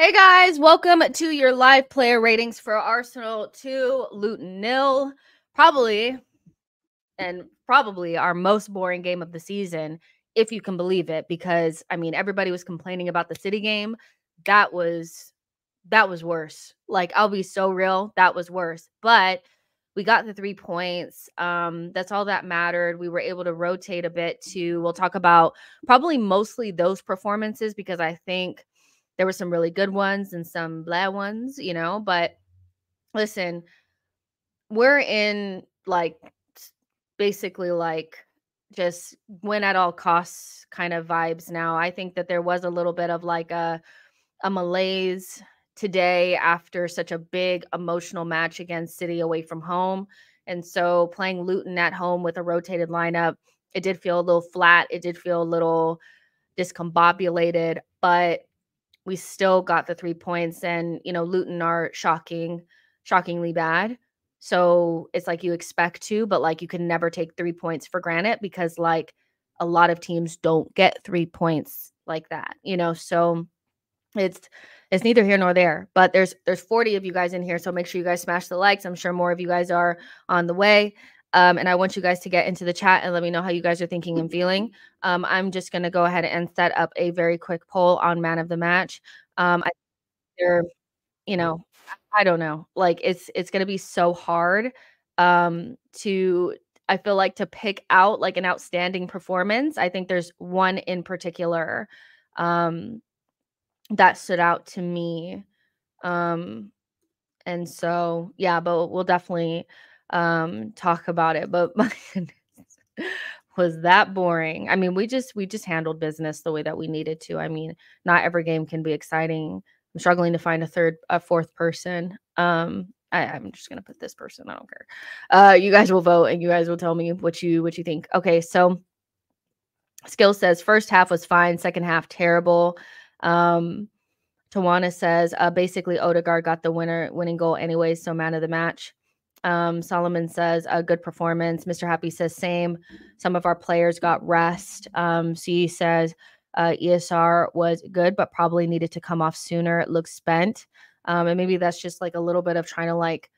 Hey guys, welcome to your live player ratings for Arsenal 2, Luton nil. Probably, and probably our most boring game of the season, if you can believe it, because I mean everybody was complaining about the City game. That was that was worse. Like I'll be so real, that was worse. But we got the three points. Um, that's all that mattered. We were able to rotate a bit to we'll talk about probably mostly those performances because I think there were some really good ones and some bad ones, you know. But listen, we're in like basically like just win at all costs kind of vibes now. I think that there was a little bit of like a a malaise today after such a big emotional match against City away from home. And so playing Luton at home with a rotated lineup, it did feel a little flat. It did feel a little discombobulated, but we still got the three points and you know luton are shocking shockingly bad. So it's like you expect to but like you can never take three points for granted because like a lot of teams don't get three points like that you know? So it's it's neither here nor there but there's there's 40 of you guys in here so make sure you guys smash the likes. I'm sure more of you guys are on the way um, and I want you guys to get into the chat and let me know how you guys are thinking and feeling. Um, I'm just going to go ahead and set up a very quick poll on man of the match. Um, I, they're, you know, I don't know. Like it's it's going to be so hard um, to. I feel like to pick out like an outstanding performance. I think there's one in particular um, that stood out to me. Um, and so yeah, but we'll definitely um talk about it but was that boring? I mean we just we just handled business the way that we needed to. I mean not every game can be exciting. I'm struggling to find a third a fourth person. Um I, i'm just gonna put this person i don't care. Uh you guys will vote and you guys will tell me what you what you think. Okay so skill says first half was fine second half terrible. Um Tawana says uh, basically Odegaard got the winner winning goal anyway, so man of the match. Um, Solomon says a good performance. Mr. Happy says same. Some of our players got rest. Um, C says uh, ESR was good, but probably needed to come off sooner. It looks spent. Um, and maybe that's just like a little bit of trying to like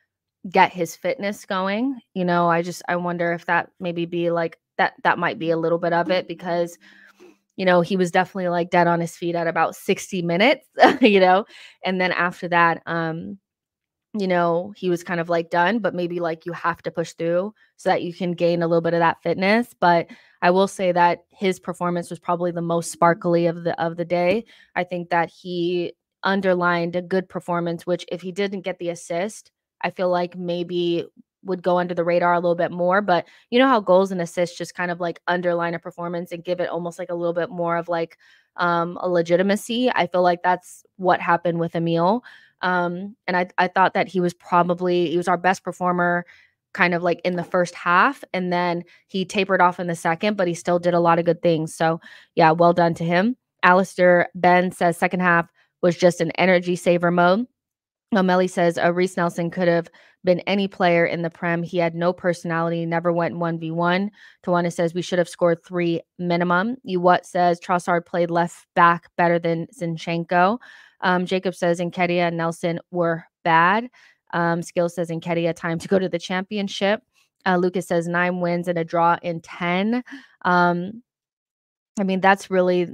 get his fitness going. You know, I just I wonder if that maybe be like that that might be a little bit of it because you know, he was definitely like dead on his feet at about 60 minutes, you know. And then after that, um, you know, he was kind of like done, but maybe like you have to push through so that you can gain a little bit of that fitness. But I will say that his performance was probably the most sparkly of the of the day. I think that he underlined a good performance, which if he didn't get the assist, I feel like maybe would go under the radar a little bit more. But you know how goals and assists just kind of like underline a performance and give it almost like a little bit more of like um, a legitimacy. I feel like that's what happened with Emil. Um, and I, I thought that he was probably he was our best performer kind of like in the first half and then he tapered off in the second but he still did a lot of good things so yeah well done to him Alistair Ben says second half was just an energy saver mode O'Malley says uh, Reiss Nelson could have been any player in the Prem. He had no personality, never went 1v1. Tawana says we should have scored three minimum. You what says Trossard played left back better than Zinchenko. Um, Jacob says Nketiah and Nelson were bad. Um, Skill says Nketiah time to go to the championship. Uh, Lucas says nine wins and a draw in 10. Um, I mean, that's really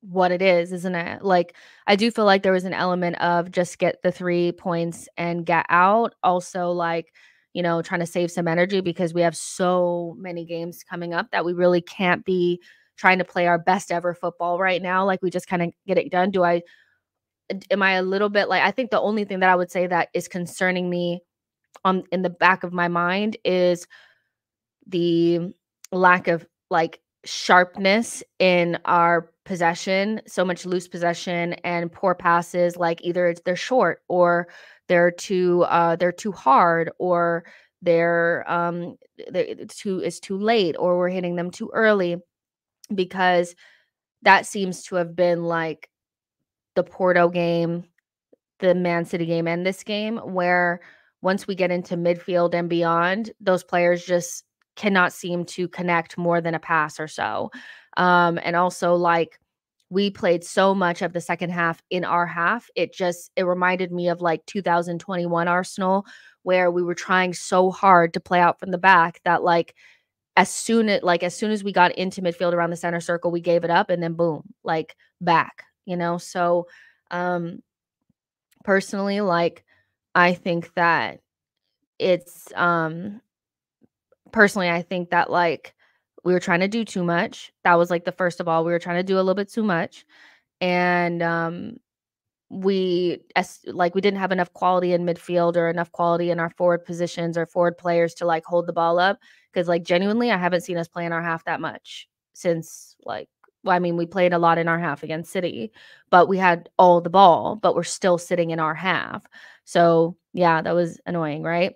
what it is, isn't it? Like, I do feel like there was an element of just get the three points and get out. Also, like, you know, trying to save some energy because we have so many games coming up that we really can't be trying to play our best ever football right now. Like, we just kind of get it done. Do I am I a little bit like I think the only thing that I would say that is concerning me on in the back of my mind is the lack of like sharpness in our possession, so much loose possession and poor passes like either it's they're short or they're too uh they're too hard or they're um they're too is too late or we're hitting them too early because that seems to have been like the Porto game, the Man City game, and this game, where once we get into midfield and beyond, those players just cannot seem to connect more than a pass or so. Um, and also, like, we played so much of the second half in our half. It just it reminded me of like 2021 Arsenal where we were trying so hard to play out from the back that like as soon as like as soon as we got into midfield around the center circle, we gave it up and then boom, like back, you know? So um personally like I think that it's um personally I think that like we were trying to do too much. That was like the first of all, we were trying to do a little bit too much. And um we as like we didn't have enough quality in midfield or enough quality in our forward positions or forward players to like hold the ball up because like genuinely I haven't seen us play in our half that much since like well, I mean, we played a lot in our half against City, but we had all the ball, but we're still sitting in our half. So, yeah, that was annoying, right?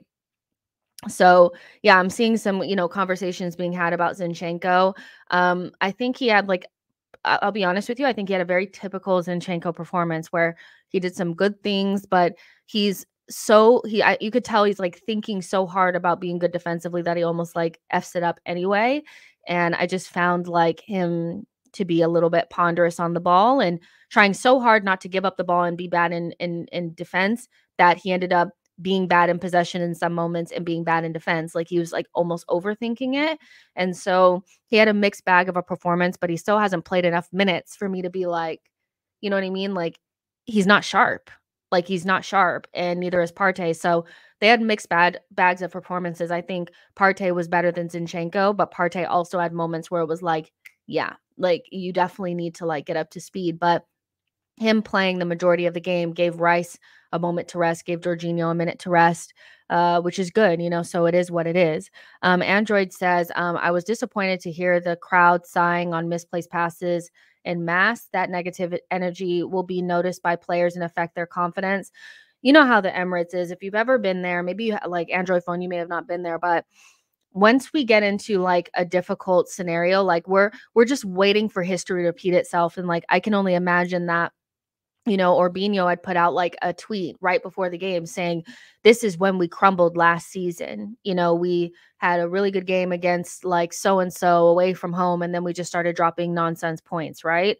So, yeah, I'm seeing some, you know, conversations being had about Zinchenko. Um, I think he had like I'll be honest with you, I think he had a very typical Zinchenko performance where he did some good things, but he's so he I, you could tell he's like thinking so hard about being good defensively that he almost like f's it up anyway. And I just found like him to be a little bit ponderous on the ball and trying so hard not to give up the ball and be bad in in, in defense that he ended up being bad in possession in some moments and being bad in defense. Like he was like almost overthinking it. And so he had a mixed bag of a performance, but he still hasn't played enough minutes for me to be like, you know what I mean? Like he's not sharp. Like he's not sharp, and neither is Partey. So they had mixed bad bags of performances. I think Partey was better than Zinchenko, but Partey also had moments where it was like, yeah, like you definitely need to like get up to speed. But him playing the majority of the game gave Rice a moment to rest, gave Jorginho a minute to rest, uh, which is good, you know. So it is what it is. Um, Android says, um, I was disappointed to hear the crowd sighing on misplaced passes in mass. That negative energy will be noticed by players and affect their confidence. You know how the Emirates is. If you've ever been there, maybe you like Android phone, you may have not been there, but once we get into like a difficult scenario like we're we're just waiting for history to repeat itself and like i can only imagine that you know, Orbino had put out like a tweet right before the game saying, This is when we crumbled last season. You know, we had a really good game against like so and so away from home, and then we just started dropping nonsense points, right?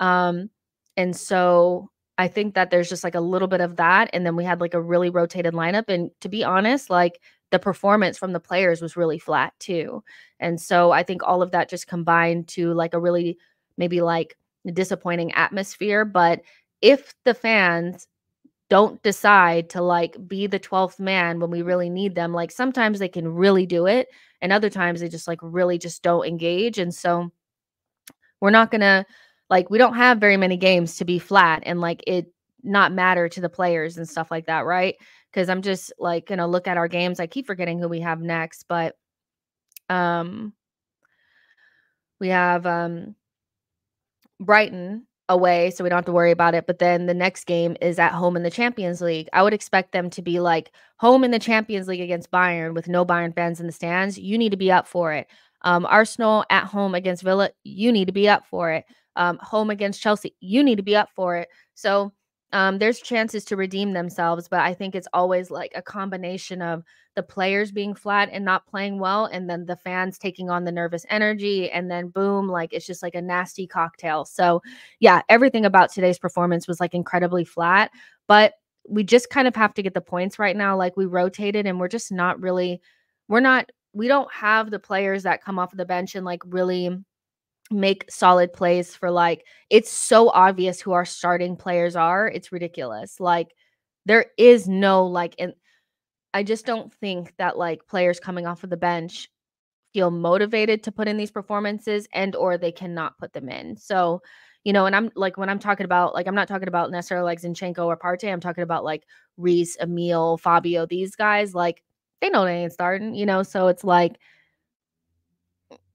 Um, and so I think that there's just like a little bit of that. And then we had like a really rotated lineup. And to be honest, like the performance from the players was really flat too. And so I think all of that just combined to like a really maybe like disappointing atmosphere. But if the fans don't decide to like be the 12th man when we really need them, like sometimes they can really do it and other times they just like really just don't engage and so we're not going to like we don't have very many games to be flat and like it not matter to the players and stuff like that, right? Cuz I'm just like to look at our games. I keep forgetting who we have next, but um we have um Brighton away, so we don't have to worry about it. But then the next game is at home in the Champions League. I would expect them to be like home in the Champions League against Bayern with no Bayern fans in the stands. You need to be up for it. Um, Arsenal at home against Villa, you need to be up for it. Um, home against Chelsea, you need to be up for it. So um, there's chances to redeem themselves, but I think it's always like a combination of the players being flat and not playing well, and then the fans taking on the nervous energy, and then boom, like it's just like a nasty cocktail. So, yeah, everything about today's performance was like incredibly flat, but we just kind of have to get the points right now. Like we rotated, and we're just not really, we're not, we don't have the players that come off of the bench and like really make solid plays for like it's so obvious who our starting players are. It's ridiculous. Like there is no like and I just don't think that like players coming off of the bench feel motivated to put in these performances and or they cannot put them in. So, you know, and I'm like when I'm talking about like I'm not talking about necessarily like Zinchenko or Partey. I'm talking about like Reiss, Emil, Fabio, these guys like they know they ain't starting, you know. So it's like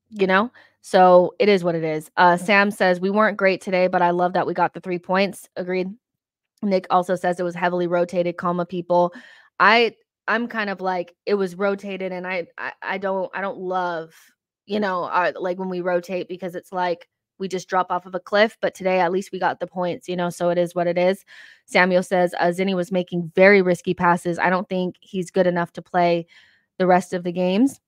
you know so it is what it is. Uh, Sam says we weren't great today, but I love that we got the three points. Agreed. Nick also says it was heavily rotated. comma people. I I'm kind of like it was rotated, and I I, I don't I don't love you know uh, like when we rotate because it's like we just drop off of a cliff. But today at least we got the points, you know. So it is what it is. Samuel says uh, Zinni was making very risky passes. I don't think he's good enough to play the rest of the games.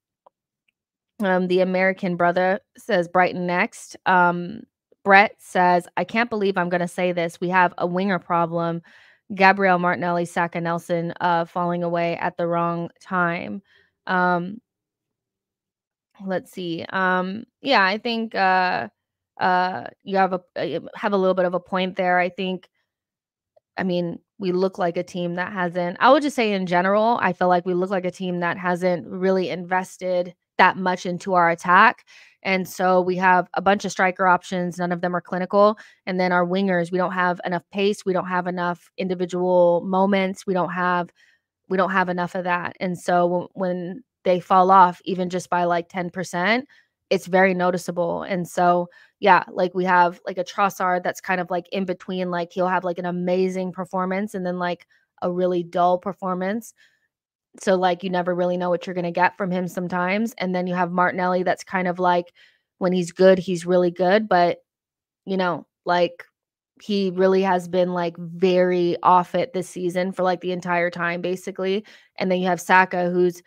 Um, the American brother says Brighton next. Um, Brett says, I can't believe I'm going to say this. We have a winger problem. Gabriel Martinelli, Saka Nelson uh, falling away at the wrong time. Um, let's see. Um, yeah, I think uh, uh, you have a uh, have a little bit of a point there. I think. I mean, we look like a team that hasn't. I would just say in general, I feel like we look like a team that hasn't really invested that much into our attack. And so we have a bunch of striker options. None of them are clinical. And then our wingers, we don't have enough pace. We don't have enough individual moments. We don't have we don't have enough of that. And so when they fall off, even just by like 10%, it's very noticeable. And so, yeah, like we have like a Trossard that's kind of like in between, like he'll have like an amazing performance and then like a really dull performance. So like you never really know what you're going to get from him sometimes. And then you have Martinelli that's kind of like when he's good, he's really good, but you know, like he really has been like very off it this season for like the entire time basically. And then you have Saka who's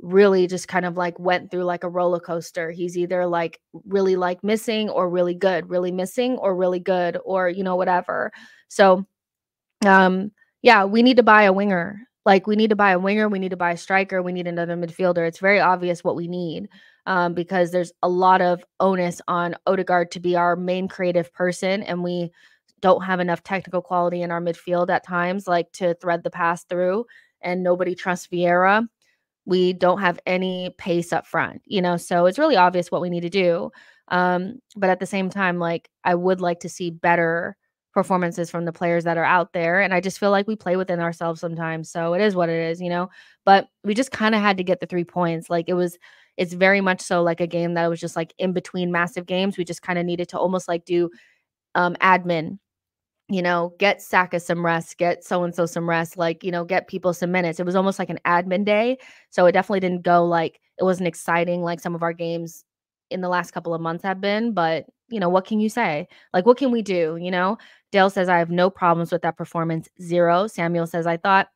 really just kind of like went through like a roller coaster. He's either like really like missing or really good, really missing or really good or you know whatever. So um yeah, we need to buy a winger. Like we need to buy a winger, we need to buy a striker, we need another midfielder. It's very obvious what we need um, because there's a lot of onus on Odegaard to be our main creative person, and we don't have enough technical quality in our midfield at times, like to thread the pass through. And nobody trusts Vieira. We don't have any pace up front, you know. So it's really obvious what we need to do. Um, but at the same time, like I would like to see better performances from the players that are out there. And I just feel like we play within ourselves sometimes. So it is what it is, you know. But we just kind of had to get the three points. Like it was, it's very much so like a game that was just like in between massive games. We just kind of needed to almost like do um admin you know, get Saka some rest, get so and so some rest, like, you know, get people some minutes. It was almost like an admin day. So it definitely didn't go like it wasn't exciting like some of our games in the last couple of months have been. But, you know, what can you say? Like, what can we do? You know, Dale says, I have no problems with that performance. Zero. Samuel says, I thought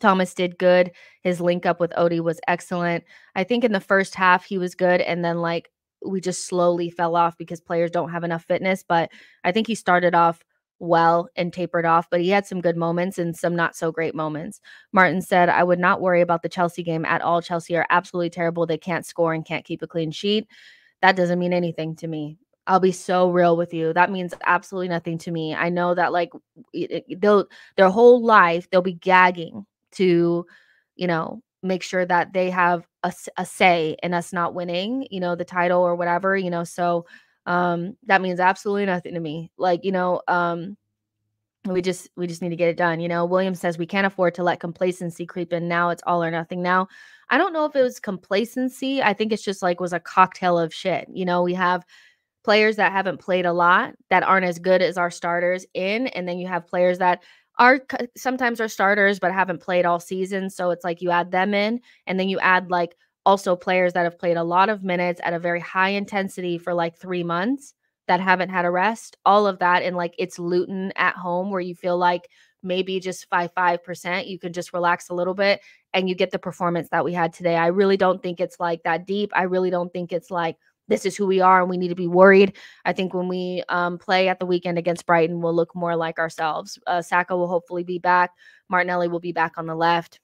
Thomas did good. His link up with Odie was excellent. I think in the first half, he was good. And then, like, we just slowly fell off because players don't have enough fitness. But I think he started off well and tapered off, but he had some good moments and some not so great moments. Martin said, I would not worry about the Chelsea game at all. Chelsea are absolutely terrible. They can't score and can't keep a clean sheet. That doesn't mean anything to me. I'll be so real with you. That means absolutely nothing to me. I know that like they'll their whole life they'll be gagging to, you know, make sure that they have a, a say in us not winning, you know, the title or whatever, you know. So um that means absolutely nothing to me. Like, you know, um we just we just need to get it done you know? William says we can't afford to let complacency creep in. Now it's all or nothing. Now i don't know if it was complacency i think it's just like was a cocktail of shit you know? We have players that haven't played a lot that aren't as good as our starters in and then you have players that are sometimes are starters but haven't played all season so it's like you add them in and then you add like also players that have played a lot of minutes at a very high intensity for like 3 months that haven't had a rest, all of that. And like it's Luton at home where you feel like maybe just five percent you can just relax a little bit and you get the performance that we had today. I really don't think it's like that deep. I really don't think it's like this is who we are and we need to be worried. I think when we um, play at the weekend against Brighton, we'll look more like ourselves. Uh, Saka will hopefully be back. Martinelli will be back on the left.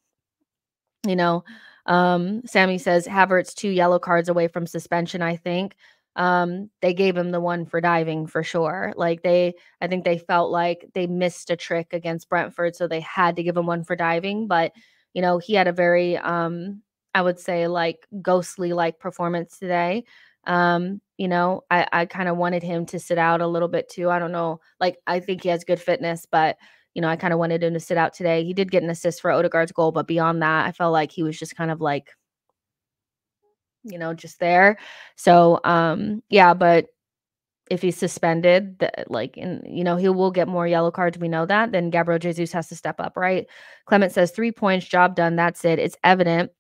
You know, um, Sammy says Havertz two yellow cards away from suspension, I think. Um they gave him the one for diving for sure. Like they i think they felt like they missed a trick against brentford so they had to give him one for diving but you know he had a very um i would say like ghostly like performance today. Um you know i i kind of wanted him to sit out a little bit too. I don't know like i think he has good fitness but you know i kind of wanted him to sit out today he did get an assist for odegaard's goal but beyond that i felt like he was just kind of like you know, just there. So, um, yeah, but if he's suspended, that like, and you know, he will get more yellow cards. We know that. Then Gabriel Jesus has to step up, right? Clement says three points, job done. That's it. It's evident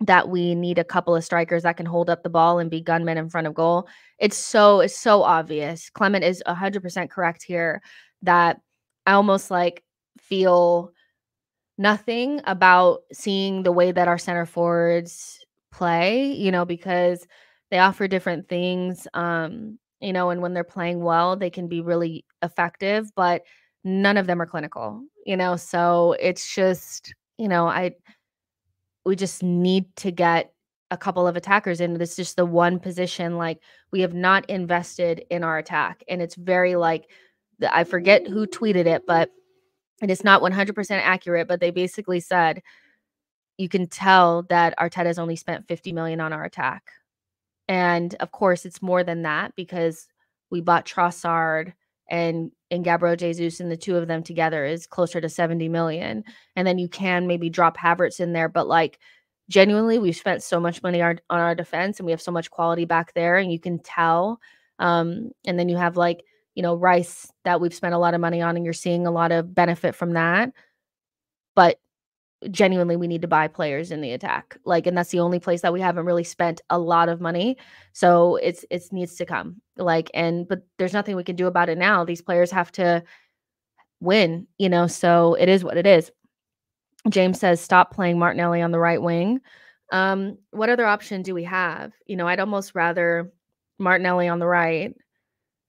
that we need a couple of strikers that can hold up the ball and be gunmen in front of goal. It's so it's so obvious. Clement is 100% correct here that I almost like feel nothing about seeing the way that our center forwards play, you know, because they offer different things. Um, you know, and when they're playing well, they can be really effective, but none of them are clinical, you know. So it's just, you know, I we just need to get a couple of attackers in. This is just the one position like we have not invested in our attack. And it's very like I forget who tweeted it, but and it's not 100% accurate, but they basically said you can tell that Arteta's only spent 50 million on our attack. And of course, it's more than that because we bought Trossard and and Gabriel Jesus and the two of them together is closer to 70 million. And then you can maybe drop Havertz in there, but like genuinely, we've spent so much money on, on our defense and we have so much quality back there, and you can tell. Um, and then you have like you know, Rice that we've spent a lot of money on and you're seeing a lot of benefit from that. But genuinely we need to buy players in the attack. Like and that's the only place that we haven't really spent a lot of money. So it's it needs to come. Like and but there's nothing we can do about it now. These players have to win, you know, so it is what it is. James says stop playing Martinelli on the right wing. Um what other option do we have? You know, I'd almost rather Martinelli on the right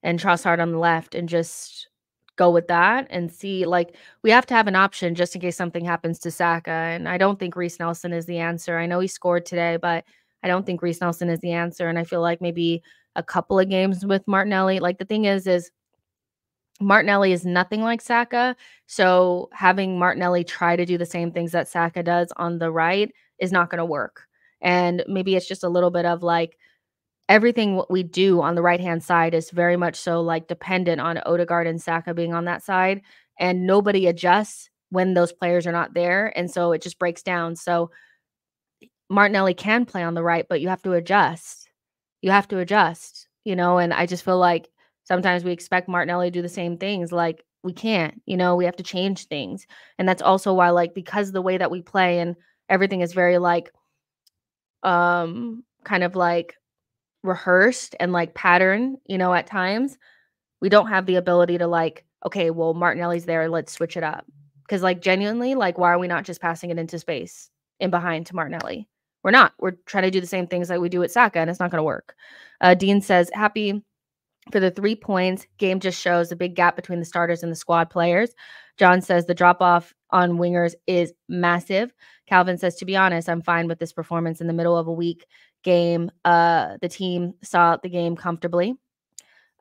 and Trossard on the left and just go with that and see like we have to have an option just in case something happens to Saka. And I don't think Reiss Nelson is the answer. I know he scored today, but I don't think Reiss Nelson is the answer. And I feel like maybe a couple of games with Martinelli. Like the thing is, is Martinelli is nothing like Saka. So having Martinelli try to do the same things that Saka does on the right is not going to work. And maybe it's just a little bit of like everything what we do on the right hand side is very much so like dependent on Odegaard and Saka being on that side, and nobody adjusts when those players are not there, and so it just breaks down. So Martinelli can play on the right, but you have to adjust. You have to adjust, you know. And I just feel like sometimes we expect Martinelli to do the same things, like we can't. You know, we have to change things, and that's also why, like, because the way that we play and everything is very like, um, kind of like rehearsed and like pattern, you know, at times, we don't have the ability to like, okay, well, Martinelli's there, let's switch it up. Because like genuinely, like, why are we not just passing it into space in behind to Martinelli? We're not. We're trying to do the same things that we do at Saka, and it's not going to work. Uh, Dean says, happy for the three points. Game just shows the big gap between the starters and the squad players. John says the drop off on wingers is massive. Calvin says, to be honest, I'm fine with this performance in the middle of a week game. Uh, the team saw the game comfortably.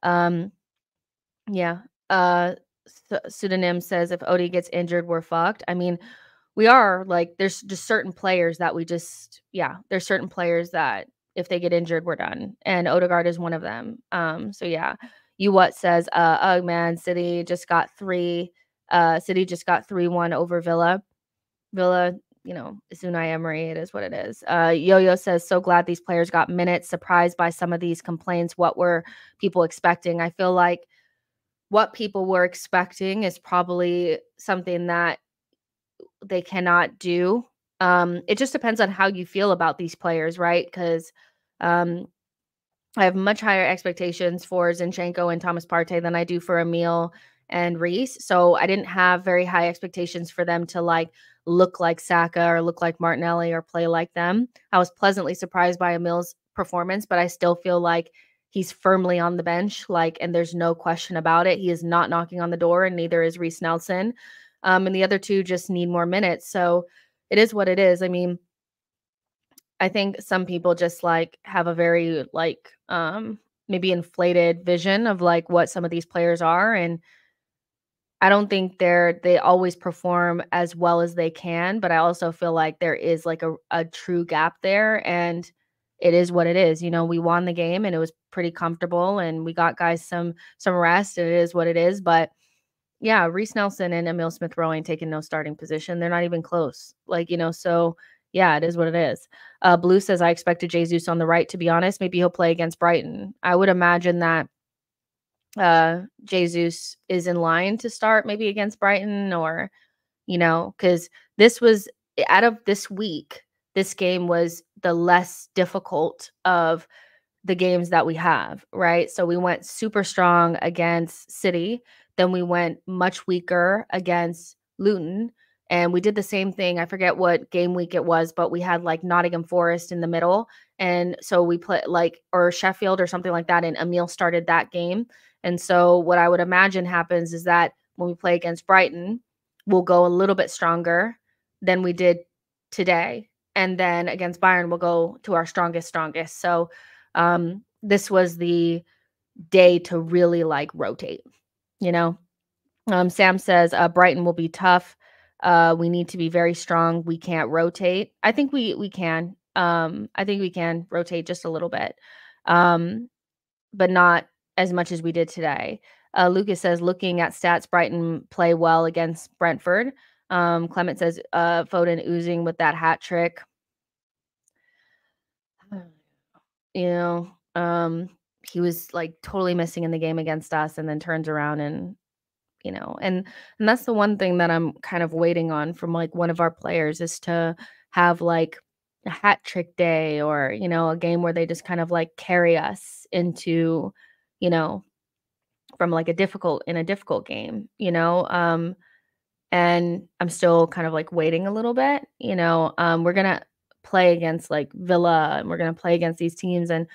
Um, yeah. Uh, pseudonym says if Odie gets injured, we're fucked. I mean, we are like there's just certain players that we just yeah, there's certain players that if they get injured, we're done. And Odegaard is one of them. Um, so yeah. You what says, uh, oh man, City just got three. Uh, City just got three one over Villa. Villa you know, Unai Emery, it is what it is. Uh, Yo Yo says, so glad these players got minutes. Surprised by some of these complaints. What were people expecting? I feel like what people were expecting is probably something that they cannot do. Um, it just depends on how you feel about these players, right? Because um, I have much higher expectations for Zinchenko and Thomas Partey than I do for Emil and Reiss. So I didn't have very high expectations for them to like look like Saka or look like Martinelli or play like them. I was pleasantly surprised by Emil's performance, but I still feel like he's firmly on the bench. Like, and there's no question about it. He is not knocking on the door, and neither is Reiss Nelson. Um, and the other two just need more minutes. So it is what it is. I mean, I think some people just like have a very like um maybe inflated vision of like what some of these players are and I don't think they're they always perform as well as they can, but I also feel like there is like a, a true gap there and it is what it is. You know, we won the game and it was pretty comfortable and we got guys some some rest and it is what it is. But yeah, Reiss Nelson and Emil Smith Rowe ain't taking no starting position. They're not even close. Like, you know, so yeah, it is what it is. Uh, Blue says I expected Jesus on the right, to be honest. Maybe he'll play against Brighton. I would imagine that uh Jesus is in line to start maybe against Brighton or you know cuz this was out of this week this game was the less difficult of the games that we have right so we went super strong against City then we went much weaker against Luton and we did the same thing I forget what game week it was but we had like Nottingham Forest in the middle And so we play like, or Sheffield or something like that. And Emil started that game. And so what I would imagine happens is that when we play against Brighton, we'll go a little bit stronger than we did today. And then against Bayern, we'll go to our strongest, strongest. So um, this was the day to really like rotate, you know? Um, Sam says uh, Brighton will be tough. Uh, we need to be very strong. We can't rotate. I think we we can. Um, I think we can rotate just a little bit, um, but not as much as we did today. Uh, Lucas says, looking at stats, Brighton play well against Brentford. Um, Clement says, uh, Foden oozing with that hat trick. You know, um, he was like totally missing in the game against us, and then turns around and you know and and that's the one thing that i'm kind of waiting on from like one of our players is to have like a hat trick day or you know a game where they just kind of like carry us into you know from like a difficult in a difficult game you know um and i'm still kind of like waiting a little bit you know um we're gonna play against like villa and we're gonna play against these teams and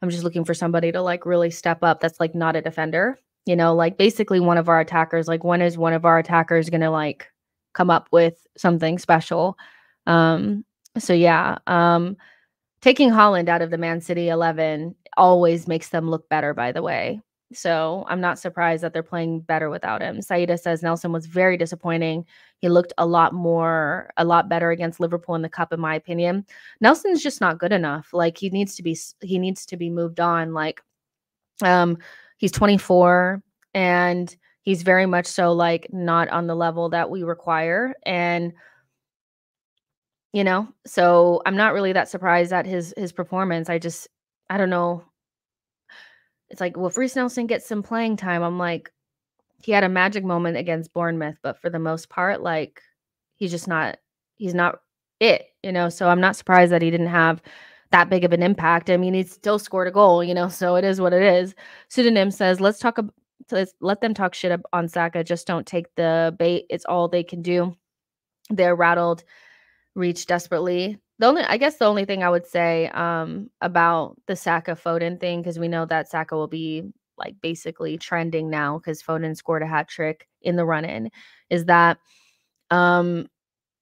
i'm just looking for somebody to like really step up that's like not a defender you know like basically one of our attackers like when is one of our attackers gonna like come up with something special? Um so yeah um taking Haaland out of the man city 11 always makes them look better by the way. So i'm not surprised that they're playing better without him. Saida says nelson was very disappointing. He looked a lot more a lot better against liverpool in the cup in my opinion. Nelson's just not good enough. Like he needs to be he needs to be moved on. Like um he's 24 and he's very much so like not on the level that we require. And you know so i'm not really that surprised at his his performance i just i don't know it's like well if Reiss Nelson gets some playing time i'm like he had a magic moment against bournemouth but for the most part like he's just not he's not it you know so i'm not surprised that he didn't have that big of an impact. I mean, he still scored a goal, you know, so it is what it is. Pseudonym says, let's talk about let's let them talk shit up on Saka. Just don't take the bait. It's all they can do. They're rattled, reach desperately. The only I guess the only thing I would say um about the Saka Foden thing, because we know that Saka will be like basically trending now because Foden scored a hat trick in the run-in, is that um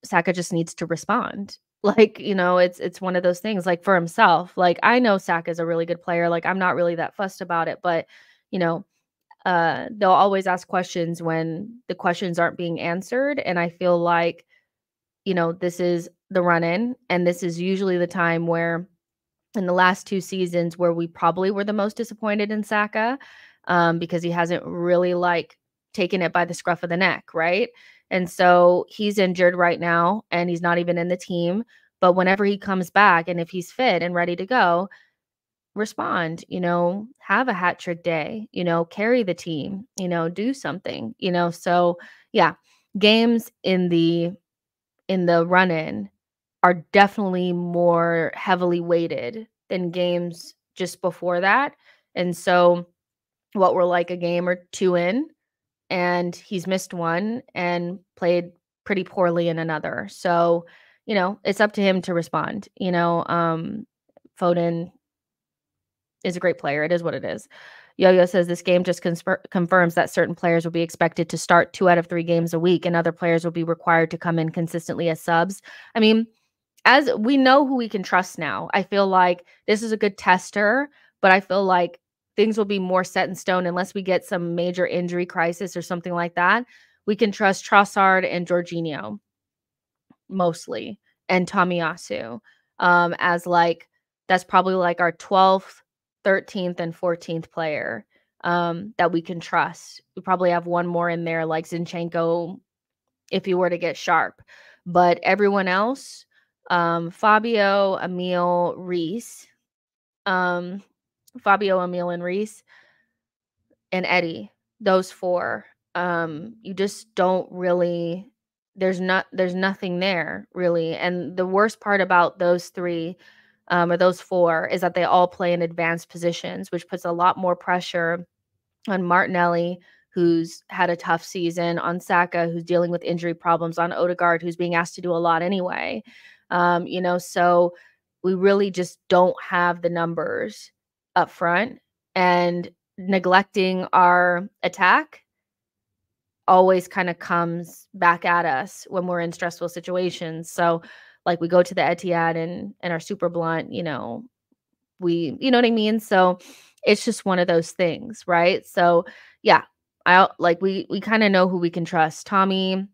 Saka just needs to respond. Like, you know, it's it's one of those things like for himself. Like I know Saka is a really good player. Like I'm not really that fussed about it, but you know, uh they'll always ask questions when the questions aren't being answered and I feel like you know, this is the run-in and this is usually the time where in the last two seasons where we probably were the most disappointed in Saka um because he hasn't really like taken it by the scruff of the neck, right? And so he's injured right now and he's not even in the team. But whenever he comes back and if he's fit and ready to go, respond, you know, have a hat trick day, you know, carry the team, you know, do something, you know. So yeah, games in the in the run in are definitely more heavily weighted than games just before that. And so what we're like a game or two in, and he's missed one and played pretty poorly in another. So, you know, it's up to him to respond. You know, um, Foden is a great player. It is what it is. Yo-Yo says this game just confirms that certain players will be expected to start two out of three games a week, and other players will be required to come in consistently as subs. I mean, as we know who we can trust now, I feel like this is a good tester, but I feel like things will be more set in stone unless we get some major injury crisis or something like that. We can trust Trossard and Jorginho mostly and Tomiyasu um, as like that's probably like our 12th, 13th, and 14th player um, that we can trust. We probably have one more in there like Zinchenko if he were to get sharp. But everyone else, um, Fabio, Emil, Reiss, um, Fabio, Emil, and Reiss, and Eddie. Those four. Um, you just don't really. There's not. There's nothing there really. And the worst part about those three, um, or those four, is that they all play in advanced positions, which puts a lot more pressure on Martinelli, who's had a tough season, on Saka, who's dealing with injury problems, on Odegaard, who's being asked to do a lot anyway. Um, you know, so we really just don't have the numbers up front and neglecting our attack always kind of comes back at us when we're in stressful situations. So like we go to the Etihad and and are super blunt, you know, we you know what I mean? So it's just one of those things, right? So yeah, I like we we kind of know who we can trust. Tommy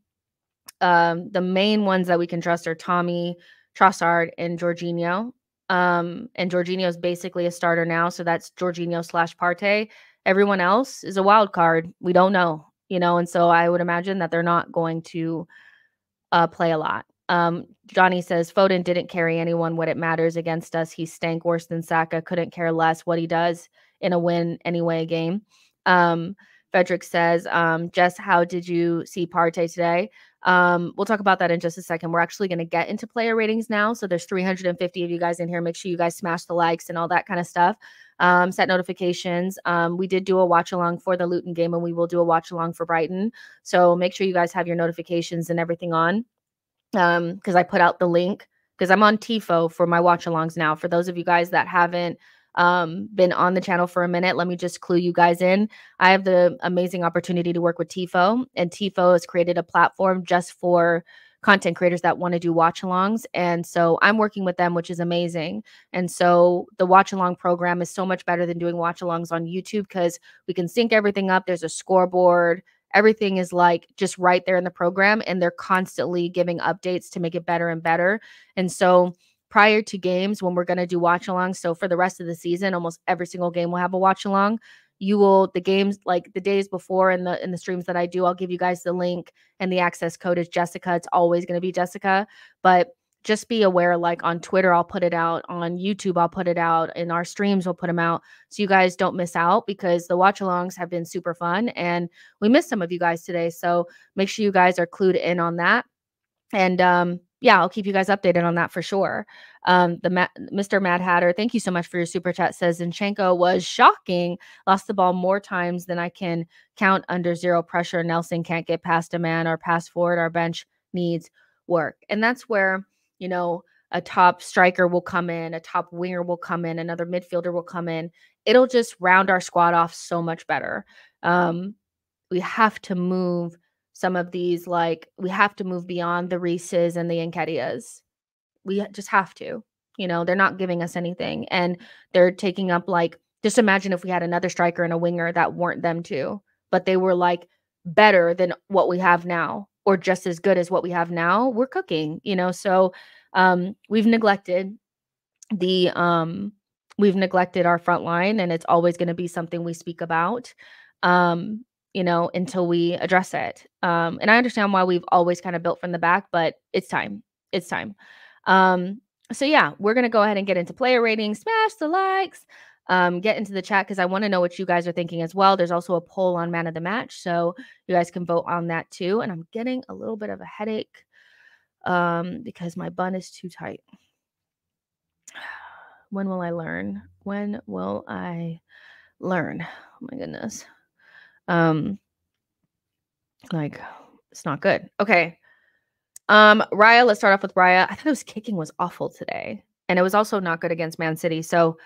um the main ones that we can trust are Tommy, Trossard and Jorginho. Um and Jorginho is basically a starter now, so that's Jorginho slash Partey. Everyone else is a wild card. We don't know, you know, and so I would imagine that they're not going to uh play a lot. Um, Johnny says Foden didn't carry anyone what it matters against us. He stank worse than Saka. Couldn't care less what he does in a win anyway game. Um, Frederick says, um, Jess, how did you see Partey today? Um, we'll talk about that in just a second. We're actually going to get into player ratings now. So there's 350 of you guys in here. Make sure you guys smash the likes and all that kind of stuff. Um, set notifications. Um, we did do a watch along for the Luton game, and we will do a watch along for Brighton. So make sure you guys have your notifications and everything on um because I put out the link because I'm on Tifo for my watch alongs now. For those of you guys that haven't um, been on the channel for a minute, let me just clue you guys in. I have the amazing opportunity to work with Tifo, and Tifo has created a platform just for content creators that want to do watch alongs. And so I'm working with them, which is amazing. And so the watch along program is so much better than doing watch alongs on YouTube because we can sync everything up. There's a scoreboard, everything is like just right there in the program and they're constantly giving updates to make it better and better. And so prior to games when we're going to do watch along so for the rest of the season almost every single game will have a watch along you will the games like the days before in the in the streams that i do i'll give you guys the link and the access code is jessica. It's always going to be jessica. But just be aware like on Twitter, I'll put it out, on YouTube, I'll put it out, in our streams, we'll put them out so you guys don't miss out because the watch alongs have been super fun and we missed some of you guys today. So make sure you guys are clued in on that. And um, yeah, I'll keep you guys updated on that for sure. Um, the Ma- Mr. Mad Hatter, thank you so much for your super chat. Says Zinchenko was shocking, lost the ball more times than I can count under zero pressure. Nelson can't get past a man or pass forward. Our bench needs work, and that's where you know, a top striker will come in, a top winger will come in, another midfielder will come in. It'll just round our squad off so much better. Um, we have to move some of these, like, we have to move beyond the Reises and the Nketiahs. We just have to. You know, they're not giving us anything. And they're taking up, like, just imagine if we had another striker and a winger that weren't them too, but they were like better than what we have now or just as good as what we have now, we're cooking, you know. So um, we've neglected the um, we've neglected our front line, and it's always going to be something we speak about. Um, you know, until we address it. Um, and I understand why we've always kind of built from the back, but it's time. It's time. Um, so yeah, we're gonna go ahead and get into player ratings. Smash the likes um, get into the chat because I want to know what you guys are thinking as well. There's also a poll on man of the match, so you guys can vote on that too. And I'm getting a little bit of a headache um, because my bun is too tight. When will I learn? When will I learn? Oh my goodness. Um, like it's not good. Okay. Um, Raya, let's start off with Raya. I thought his kicking was awful today, and it was also not good against Man City. So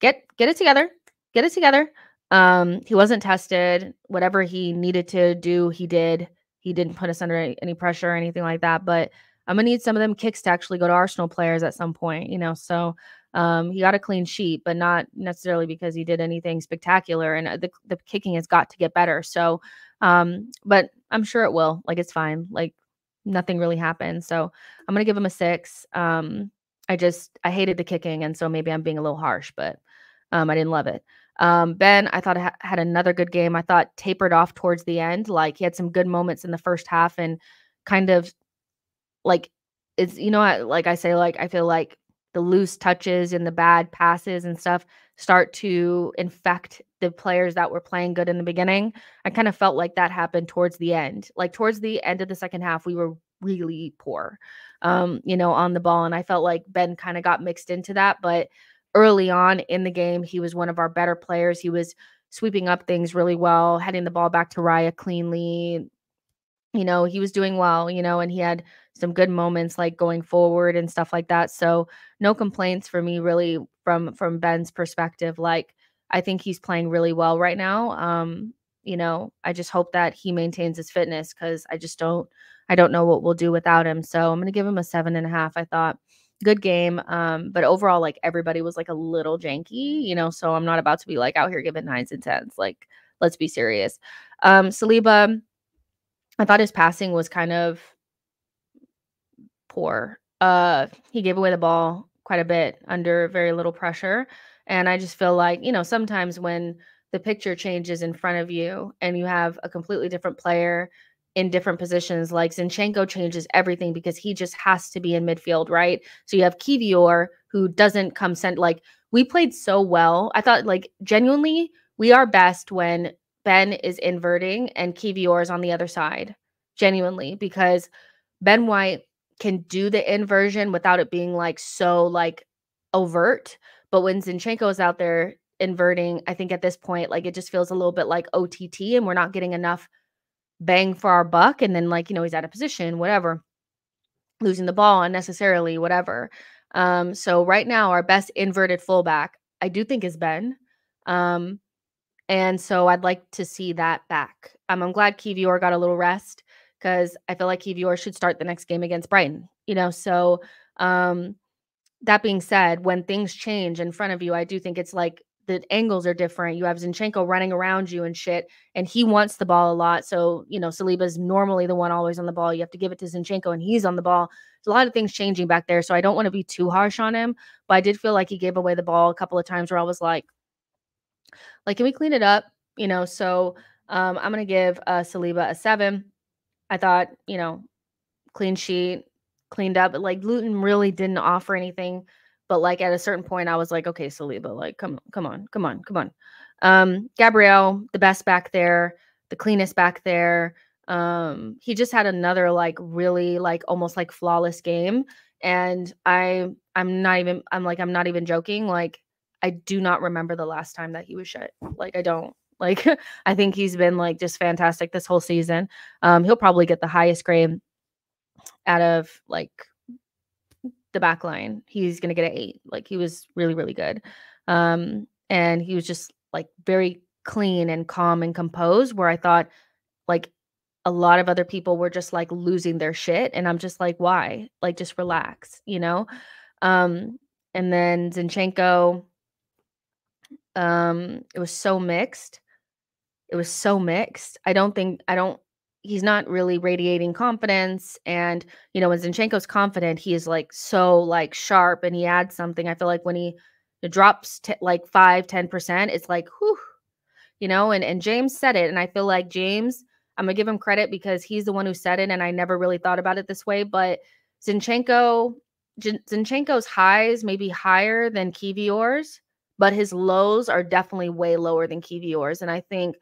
get get it together. Get it together. Um, he wasn't tested. Whatever he needed to do, he did. He didn't put us under any pressure or anything like that. But I'm gonna need some of them kicks to actually go to Arsenal players at some point, you know. So um, he got a clean sheet, but not necessarily because he did anything spectacular. And uh, the the kicking has got to get better. So, um, but I'm sure it will. Like it's fine. Like nothing really happened. So I'm gonna give him a six. Um, I just I hated the kicking, and so maybe I'm being a little harsh, but um, I didn't love it. Um, ben, I thought ha- had another good game. I thought tapered off towards the end. Like he had some good moments in the first half, and kind of like it's you know like I say like I feel like the loose touches and the bad passes and stuff start to infect the players that were playing good in the beginning. I kind of felt like that happened towards the end. Like towards the end of the second half, we were really poor, um, you know, on the ball. And I felt like Ben kind of got mixed into that. But early on in the game, he was one of our better players. He was sweeping up things really well, heading the ball back to Raya cleanly. You know, he was doing well, you know, and he had some good moments like going forward and stuff like that. So no complaints for me really from from Ben's perspective. Like I think he's playing really well right now. Um, you know, I just hope that he maintains his fitness because I just don't I don't know what we'll do without him. So I'm gonna give him a seven and a half. I thought good game. Um, but overall, like everybody was like a little janky, you know. So I'm not about to be like out here giving nines and tens. Like, let's be serious. Um, Saliba, I thought his passing was kind of poor. Uh, he gave away the ball quite a bit under very little pressure. And I just feel like, you know, sometimes when the picture changes in front of you and you have a completely different player in different positions. Like Zinchenko changes everything because he just has to be in midfield, right? So you have Kiwior who doesn't come sent like we played so well. I thought like genuinely we are best when Ben is inverting and Kiwior is on the other side. Genuinely, because Ben White can do the inversion without it being like so like overt. But when Zinchenko is out there inverting, I think at this point, like it just feels a little bit like OTT and we're not getting enough bang for our buck and then like you know he's out of position whatever. Losing the ball unnecessarily whatever. Um so right now our best inverted fullback i do think is ben. Um and so i'd like to see that back. Um, i'm glad kiwior got a little rest because i feel like kiwior should start the next game against brighton you know? So um that being said when things change in front of you i do think it's like the angles are different. You have Zinchenko running around you and shit, and he wants the ball a lot. So, you know, Saliba's normally the one always on the ball. You have to give it to Zinchenko, and he's on the ball. There's a lot of things changing back there. So I don't want to be too harsh on him, but I did feel like he gave away the ball a couple of times where I was like, like, can we clean it up? You know, so um, I'm gonna give uh, Saliba a seven. I thought, you know, clean sheet, cleaned up. But like Luton really didn't offer anything but like at a certain point, I was like, okay, Saliba, like come, come on, come on, come on. Um, Gabriel, the best back there, the cleanest back there. Um, he just had another like really like almost like flawless game. And I I'm not even I'm like I'm not even joking. Like I do not remember the last time that he was shut. Like I don't. Like I think he's been like just fantastic this whole season. Um, he'll probably get the highest grade out of like the back line. He's going to get an eight. Like he was really, really good. Um, and he was just like very clean and calm and composed, where I thought like a lot of other people were just like losing their shit. And I'm just like, why? Like, just relax, you know? Um, and then Zinchenko, um, it was so mixed. It was so mixed. I don't think, I don't, he's not really radiating confidence. And, you know, when Zinchenko's confident, he is like so like sharp and he adds something. I feel like when he drops t- like five, 10%, it's like, whew, you know, and, and James said it. And I feel like James, I'm gonna give him credit because he's the one who said it. And I never really thought about it this way, but Zinchenko, Zinchenko's highs may be higher than Kiwior's but his lows are definitely way lower than Kiwior's And I think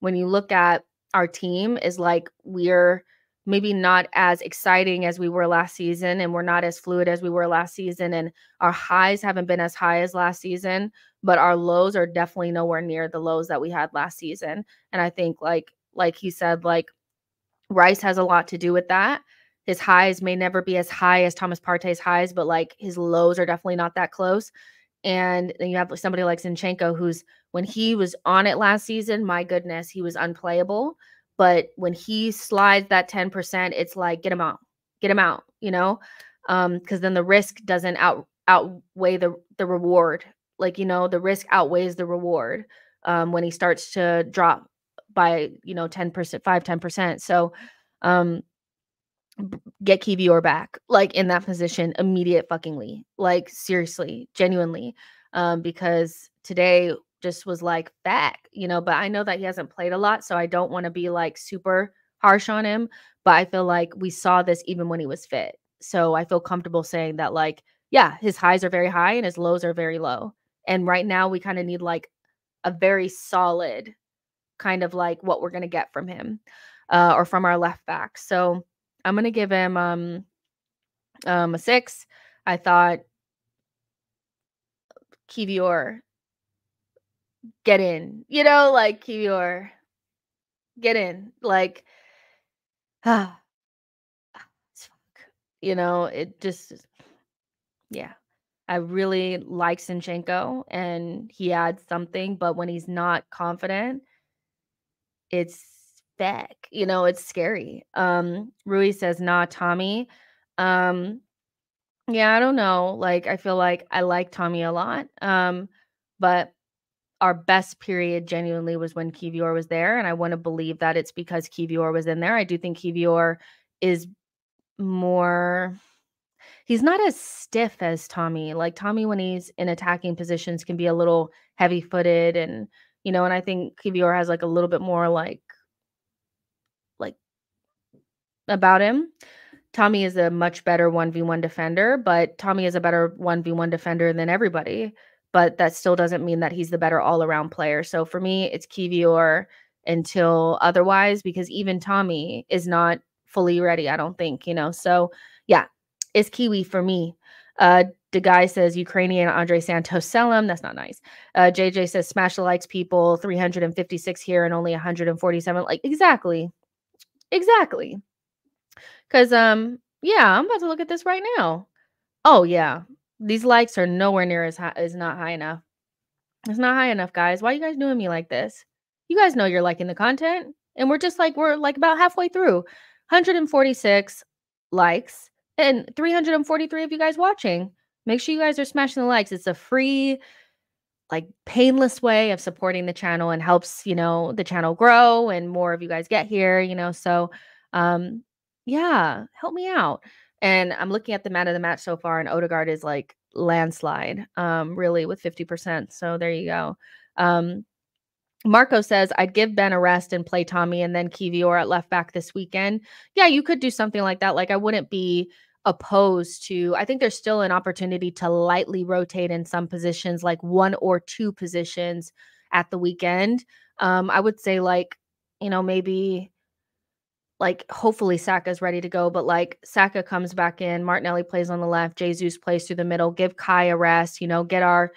when you look at our team is like we're maybe not as exciting as we were last season and we're not as fluid as we were last season and our highs haven't been as high as last season but our lows are definitely nowhere near the lows that we had last season. And i think like like he said like rice has a lot to do with that. His highs may never be as high as thomas partey's highs but like his lows are definitely not that close and then you have somebody like zinchenko who's when he was on it last season, my goodness, he was unplayable. But when he slides that 10%, it's like, get him out, get him out, you know? Um, because then the risk doesn't out outweigh the the reward. Like, you know, the risk outweighs the reward um when he starts to drop by, you know, 10%, 5, 10%. So um get Kiwior back, like in that position immediate fuckingly. Like seriously, genuinely. Um, because today just was like back, you know, but I know that he hasn't played a lot, so I don't want to be like super harsh on him, but I feel like we saw this even when he was fit. So I feel comfortable saying that like yeah, his highs are very high and his lows are very low. And right now we kind of need like a very solid kind of like what we're going to get from him uh, or from our left back. So I'm going to give him um um a 6. I thought Kiwior get in, you know, like Kiwior, get in, like, ah. You know, it just, yeah. I really like Zinchenko and he adds something, but when he's not confident, it's feck. You know, it's scary. Um, Rui says, nah, Tommy. Um, yeah, I don't know. Like, I feel like I like Tommy a lot. Um, but our best period genuinely was when Kiwior was there. And I want to believe that it's because Kiwior was in there. I do think Kiwior is more he's not as stiff as Tommy. Like Tommy, when he's in attacking positions, can be a little heavy footed and you know, and I think Kiwior has like a little bit more like about him. Tommy is a much better 1v1 defender, but Tommy is a better 1v1 defender than everybody but that still doesn't mean that he's the better all around player. So for me, it's Kiwior until otherwise, because even Tommy is not fully ready, I don't think, you know. So yeah, it's Kiwi for me. Uh, the guy says Ukrainian Andre Santos sell him. That's not nice. Uh, JJ says smash the likes, people. 356 here and only 147. Like exactly, exactly. Because um, yeah, I'm about to look at this right now. Oh yeah, these likes are nowhere near as high is not high enough. It's not high enough, guys. Why you guys doing me like this? You guys know you're liking the content. And we're just like, we're like about halfway through. 146 likes and 343 of you guys watching. Make sure you guys are smashing the likes. It's a free, like painless way of supporting the channel and helps, you know, the channel grow and more of you guys get here, you know. So um yeah, help me out. And I'm looking at the man of the match so far, and Odegaard is like landslide, um, really with 50%. So there you go. Um, Marco says, I'd give Ben a rest and play Tommy and then Kiwior at left back this weekend. Yeah, you could do something like that. Like, I wouldn't be opposed to, I think there's still an opportunity to lightly rotate in some positions, like one or two positions at the weekend. Um, I would say, like, you know, maybe like hopefully Saka's ready to go, but like Saka comes back in, Martinelli plays on the left, Jesus plays through the middle, give Kai a rest, you know, get our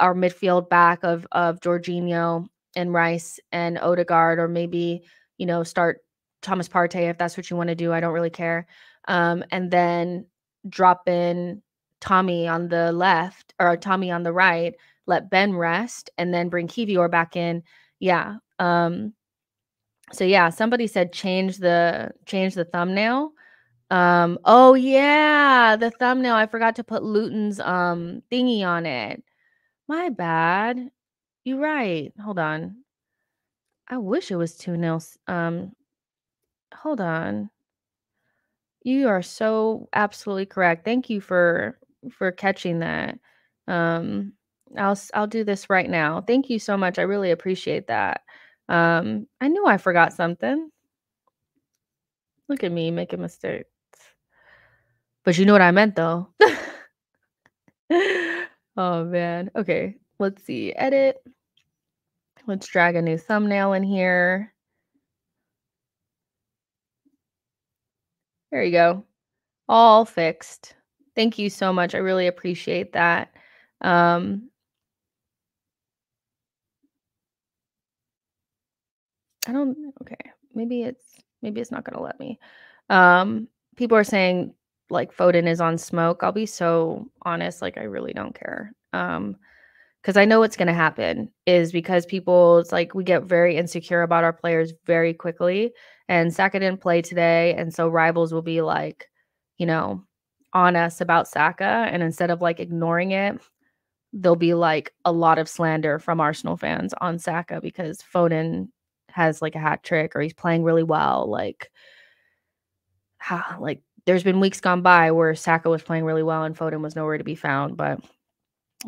our midfield back of of Jorginho and Rice and Odegaard, or maybe, you know, start Thomas Partey if that's what you want to do. I don't really care. Um, and then drop in Tommy on the left or Tommy on the right, let Ben rest, and then bring Kiwior back in. Yeah. Um, so yeah, somebody said change the change the thumbnail. Um, oh yeah, the thumbnail. I forgot to put Luton's um thingy on it. My bad. You're right. Hold on. I wish it was 2 nils. Um hold on. You are so absolutely correct. Thank you for for catching that. Um I'll I'll do this right now. Thank you so much. I really appreciate that. Um, I knew I forgot something. Look at me making mistakes. But you know what I meant though. oh man. Okay, let's see. Edit. Let's drag a new thumbnail in here. There you go. All fixed. Thank you so much. I really appreciate that. Um, I don't okay. Maybe it's maybe it's not gonna let me. Um, people are saying like Foden is on smoke. I'll be so honest, like I really don't care. Um, because I know what's gonna happen is because people it's like we get very insecure about our players very quickly. And Saka didn't play today, and so rivals will be like, you know, on us about Saka, and instead of like ignoring it, there'll be like a lot of slander from Arsenal fans on Saka because Foden has like a hat trick or he's playing really well. Like, like there's been weeks gone by where Saka was playing really well and Foden was nowhere to be found. But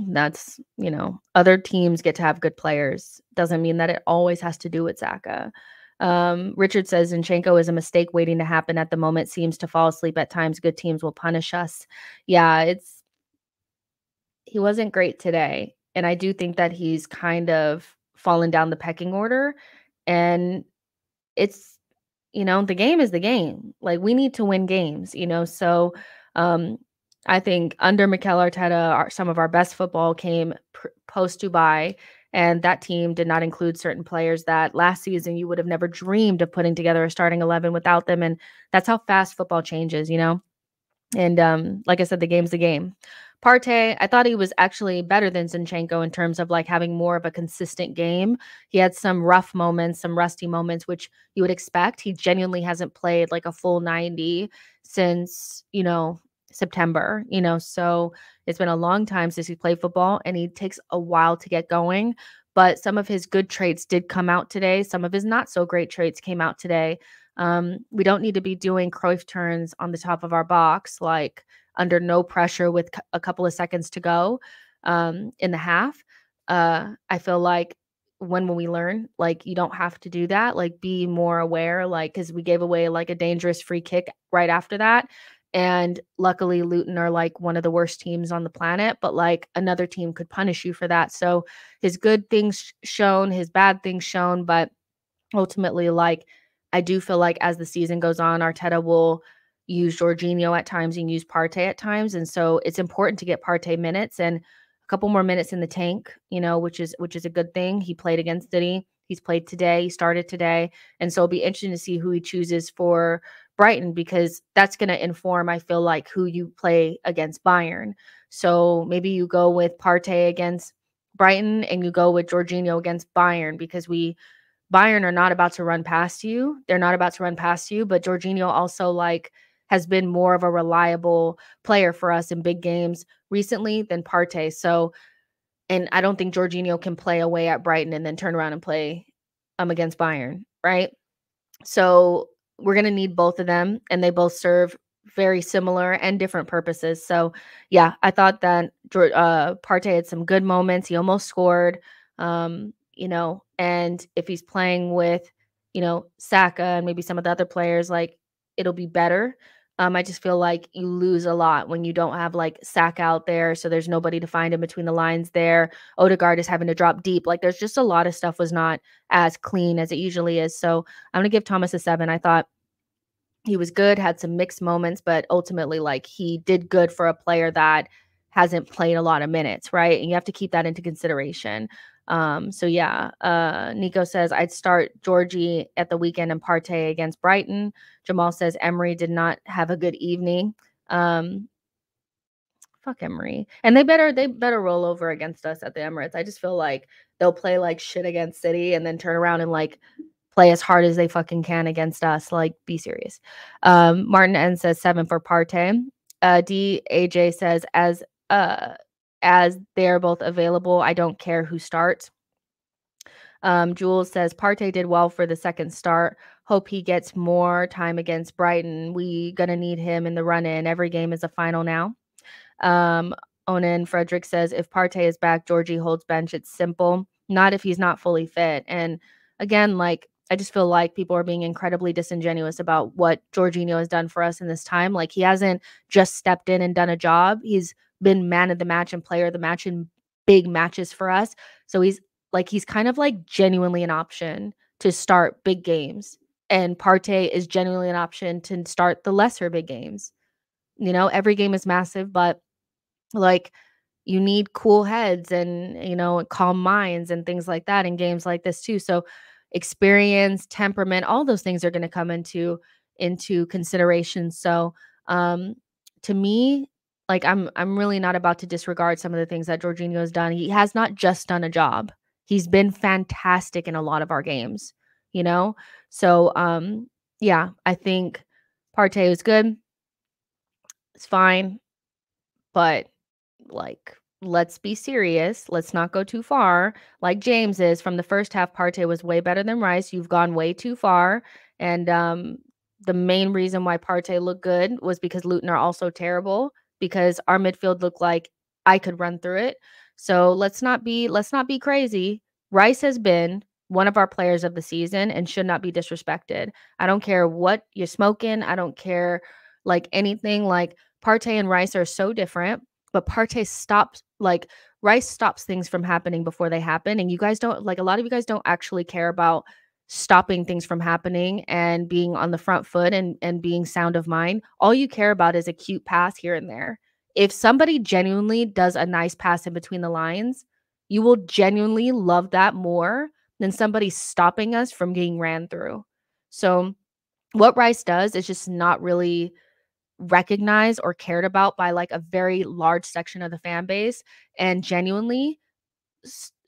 that's you know, other teams get to have good players. Doesn't mean that it always has to do with Saka. Um, Richard says Zinchenko is a mistake waiting to happen at the moment. Seems to fall asleep at times. Good teams will punish us. Yeah, it's he wasn't great today, and I do think that he's kind of fallen down the pecking order. And it's, you know, the game is the game. Like we need to win games, you know. So um I think under Mikel Arteta, our, some of our best football came pr- post Dubai, and that team did not include certain players that last season you would have never dreamed of putting together a starting 11 without them. And that's how fast football changes, you know? And um, like I said, the game's the game. Partey, I thought he was actually better than Zinchenko in terms of like having more of a consistent game. He had some rough moments, some rusty moments, which you would expect. He genuinely hasn't played like a full 90 since, you know, September, you know, so it's been a long time since he played football and he takes a while to get going. But some of his good traits did come out today. Some of his not so great traits came out today. Um, we don't need to be doing Cruyff turns on the top of our box, like under no pressure with a couple of seconds to go um, in the half. Uh, I feel like when when we learn, like you don't have to do that. Like be more aware, like because we gave away like a dangerous free kick right after that. And luckily, Luton are like one of the worst teams on the planet, but like another team could punish you for that. So his good things shown, his bad things shown, but ultimately, like I do feel like as the season goes on, Arteta will use Jorginho at times and use Partey at times. And so it's important to get Partey minutes and a couple more minutes in the tank, you know, which is which is a good thing. He played against City. He's played today. He started today. And so it'll be interesting to see who he chooses for Brighton because that's going to inform, I feel like, who you play against Bayern. So maybe you go with Partey against Brighton and you go with Jorginho against Bayern because we Bayern are not about to run past you. They're not about to run past you, but Jorginho also like has been more of a reliable player for us in big games recently than Partey. So, and I don't think Jorginho can play away at Brighton and then turn around and play um against Bayern, right? So we're gonna need both of them, and they both serve very similar and different purposes. So, yeah, I thought that uh, Partey had some good moments. He almost scored. Um, you know, and if he's playing with, you know, Saka and maybe some of the other players, like it'll be better. Um, I just feel like you lose a lot when you don't have like Sack out there, so there's nobody to find in between the lines there. Odegaard is having to drop deep. Like there's just a lot of stuff was not as clean as it usually is. So I'm gonna give Thomas a seven. I thought he was good, had some mixed moments, but ultimately, like he did good for a player that hasn't played a lot of minutes, right? And you have to keep that into consideration. Um, so yeah, uh, Nico says I'd start Georgie at the weekend and Partey against Brighton. Jamal says Emery did not have a good evening. Um, fuck Emery, and they better they better roll over against us at the Emirates. I just feel like they'll play like shit against City and then turn around and like play as hard as they fucking can against us. Like, be serious. Um, Martin N says seven for Partey. Uh, says as uh as they're both available. I don't care who starts. Um, Jules says Partey did well for the second start. Hope he gets more time against Brighton. We gonna need him in the run in. Every game is a final now. Um, Onan Frederick says if Partey is back, Georgie holds bench. It's simple. Not if he's not fully fit. And again, like I just feel like people are being incredibly disingenuous about what Jorginho has done for us in this time. Like he hasn't just stepped in and done a job. He's been man of the match and player of the match in big matches for us. So he's like he's kind of like genuinely an option to start big games. And Partey is genuinely an option to start the lesser big games. You know, every game is massive, but like you need cool heads and you know calm minds and things like that in games like this too. So experience, temperament, all those things are going to come into into consideration. So um to me, like I'm I'm really not about to disregard some of the things that Jorginho has done. He has not just done a job. He's been fantastic in a lot of our games, you know? So um yeah, I think Partey was good. It's fine. But like let's be serious. Let's not go too far. Like James is from the first half, Partey was way better than Rice. You've gone way too far. And um, the main reason why Partey looked good was because Luton are also terrible because our midfield looked like I could run through it. So let's not be let's not be crazy. Rice has been one of our players of the season and should not be disrespected. I don't care what you're smoking. I don't care like anything. Like Partey and Rice are so different, but Partey stops like Rice stops things from happening before they happen. And you guys don't like a lot of you guys don't actually care about stopping things from happening and being on the front foot and and being sound of mind all you care about is a cute pass here and there if somebody genuinely does a nice pass in between the lines you will genuinely love that more than somebody stopping us from getting ran through so what rice does is just not really recognized or cared about by like a very large section of the fan base and genuinely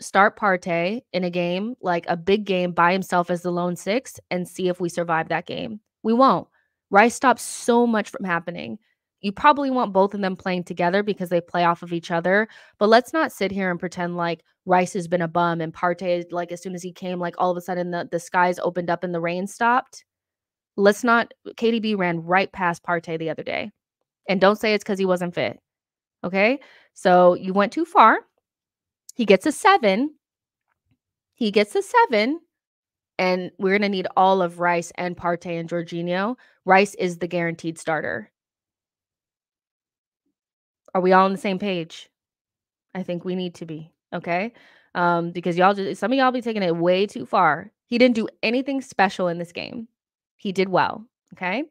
start Partey in a game, like a big game by himself as the lone six, and see if we survive that game. We won't. Rice stops so much from happening. You probably want both of them playing together because they play off of each other. But let's not sit here and pretend like Rice has been a bum and Partey, like as soon as he came, like all of a sudden the, the skies opened up and the rain stopped. Let's not. KDB ran right past Partey the other day. And don't say it's because he wasn't fit. Okay. So you went too far. He gets a seven. He gets a seven. And we're going to need all of Rice and Partey and Jorginho. Rice is the guaranteed starter. Are we all on the same page? I think we need to be. Okay. Um, because y'all just some of y'all be taking it way too far. He didn't do anything special in this game. He did well. Okay.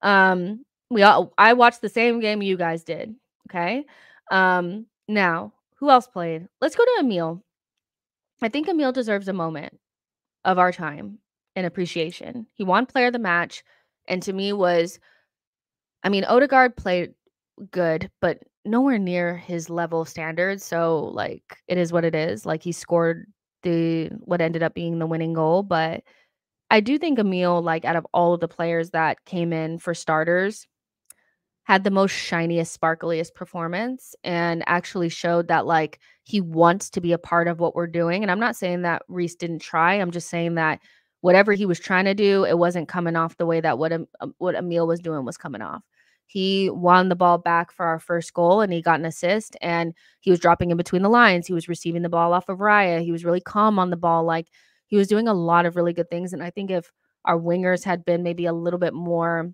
Um, we all I watched the same game you guys did. Okay. Um, now who else played? Let's go to Emil. I think Emil deserves a moment of our time and appreciation. He won player of the match, and to me was, I mean, Odegaard played good, but nowhere near his level standards. So like it is what it is. Like he scored the what ended up being the winning goal, but I do think Emil, like out of all of the players that came in for starters, had the most shiniest, sparkliest performance and actually showed that like he wants to be a part of what we're doing. And I'm not saying that Reiss didn't try. I'm just saying that whatever he was trying to do, it wasn't coming off the way that what um, what Emil was doing was coming off. He won the ball back for our first goal and he got an assist and he was dropping in between the lines. He was receiving the ball off of Raya. He was really calm on the ball. Like he was doing a lot of really good things. And I think if our wingers had been maybe a little bit more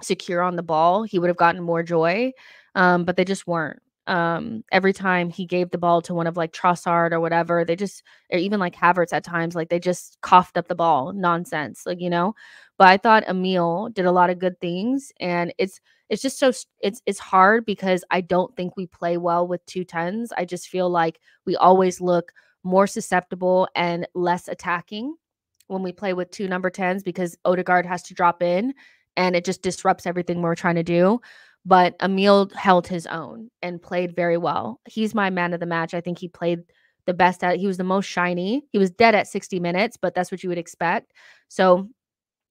secure on the ball, he would have gotten more joy. Um, but they just weren't. Um, every time he gave the ball to one of like Trossard or whatever, they just, or even like Havertz at times, like they just coughed up the ball, nonsense, like you know. But I thought Emil did a lot of good things, and it's it's just so it's it's hard because I don't think we play well with two tens. I just feel like we always look more susceptible and less attacking when we play with two number 10s because Odegaard has to drop in and it just disrupts everything we're trying to do. But Emil held his own and played very well. He's my man of the match. I think he played the best at he was the most shiny. He was dead at 60 minutes, but that's what you would expect. So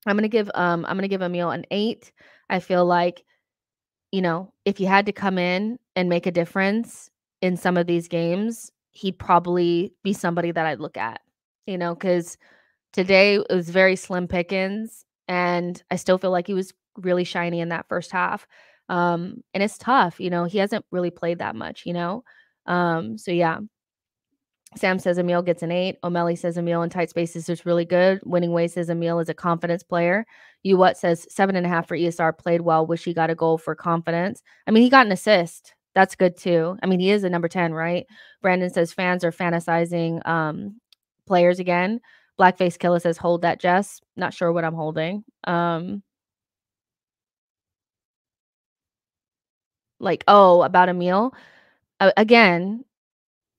I'm gonna give um I'm gonna give Emil an eight. I feel like, you know, if he had to come in and make a difference in some of these games, he'd probably be somebody that I'd look at, you know, because today it was very slim pickings and I still feel like he was really shiny in that first half. Um, and it's tough, you know, he hasn't really played that much, you know. Um, so yeah. Sam says Emil gets an eight. O'Malley says Emil in tight spaces is really good. Winning Way says Emil is a confidence player. You what says seven and a half for ESR played well. Wish he got a goal for confidence. I mean, he got an assist. That's good too. I mean, he is a number 10, right? Brandon says fans are fantasizing um, players again. Blackface Killer says, hold that, Jess. Not sure what I'm holding. Um, like, oh, about Emil. Uh, again,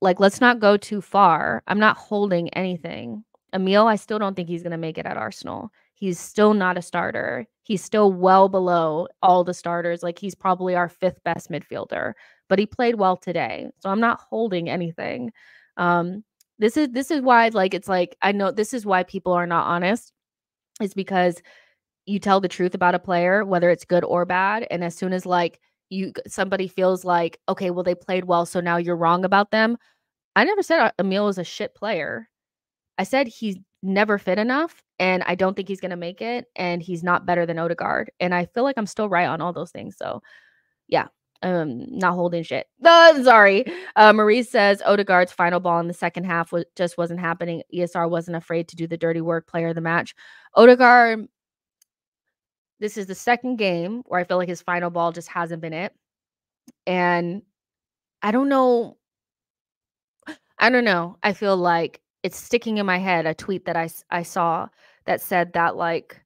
like, let's not go too far. I'm not holding anything. Emil, I still don't think he's going to make it at Arsenal. He's still not a starter. He's still well below all the starters. Like, he's probably our fifth best midfielder, but he played well today. So I'm not holding anything. Um, this is this is why like it's like I know this is why people are not honest is because you tell the truth about a player whether it's good or bad and as soon as like you somebody feels like okay well they played well so now you're wrong about them I never said Emil was a shit player I said he's never fit enough and I don't think he's going to make it and he's not better than Odegaard and I feel like I'm still right on all those things so yeah um not holding shit. Uh, sorry. Uh, Marie says Odegaard's final ball in the second half was just wasn't happening. ESR wasn't afraid to do the dirty work. Player of the match, Odegaard. This is the second game where I feel like his final ball just hasn't been it, and I don't know. I don't know. I feel like it's sticking in my head. A tweet that I I saw that said that like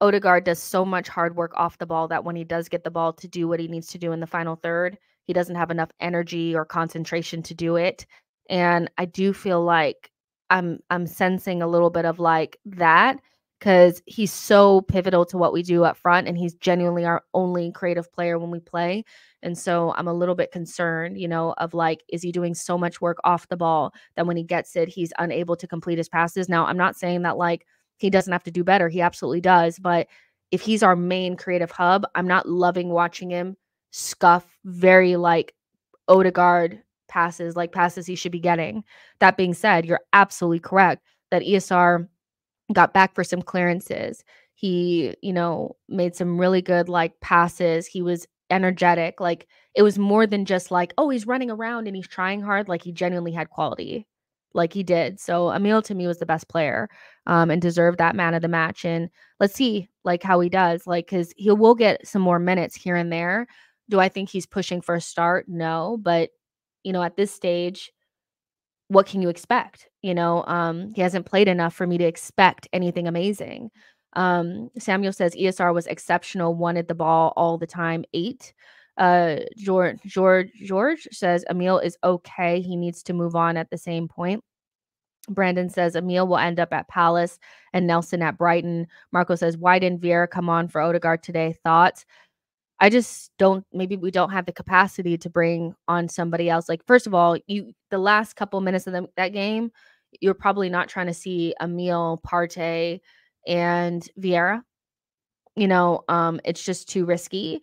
Odegaard does so much hard work off the ball that when he does get the ball to do what he needs to do in the final third, he doesn't have enough energy or concentration to do it. And I do feel like I'm I'm sensing a little bit of like that because he's so pivotal to what we do up front and he's genuinely our only creative player when we play. And so I'm a little bit concerned, you know, of like, is he doing so much work off the ball that when he gets it, he's unable to complete his passes? Now, I'm not saying that like he doesn't have to do better. He absolutely does. But if he's our main creative hub, I'm not loving watching him scuff very like Odegaard passes, like passes he should be getting. That being said, you're absolutely correct that ESR got back for some clearances. He, you know, made some really good like passes. He was energetic. Like it was more than just like, oh, he's running around and he's trying hard. Like he genuinely had quality, like he did. So Emil to me was the best player, um, and deserved that man of the match. And let's see like how he does, like because he will get some more minutes here and there. Do I think he's pushing for a start? No, but you know, at this stage, what can you expect? You know, um, he hasn't played enough for me to expect anything amazing. Um, Samuel says ESR was exceptional, wanted the ball all the time. Eight. Uh, George George George says Emil is okay. He needs to move on at the same point. Brandon says Emil will end up at Palace and Nelson at Brighton. Marco says, Why didn't Vieira come on for Odegaard today? Thoughts? I just don't maybe we don't have the capacity to bring on somebody else. Like, first of all, you the last couple minutes of the, that game, you're probably not trying to see Emil Partey and Vieira. You know, um, it's just too risky.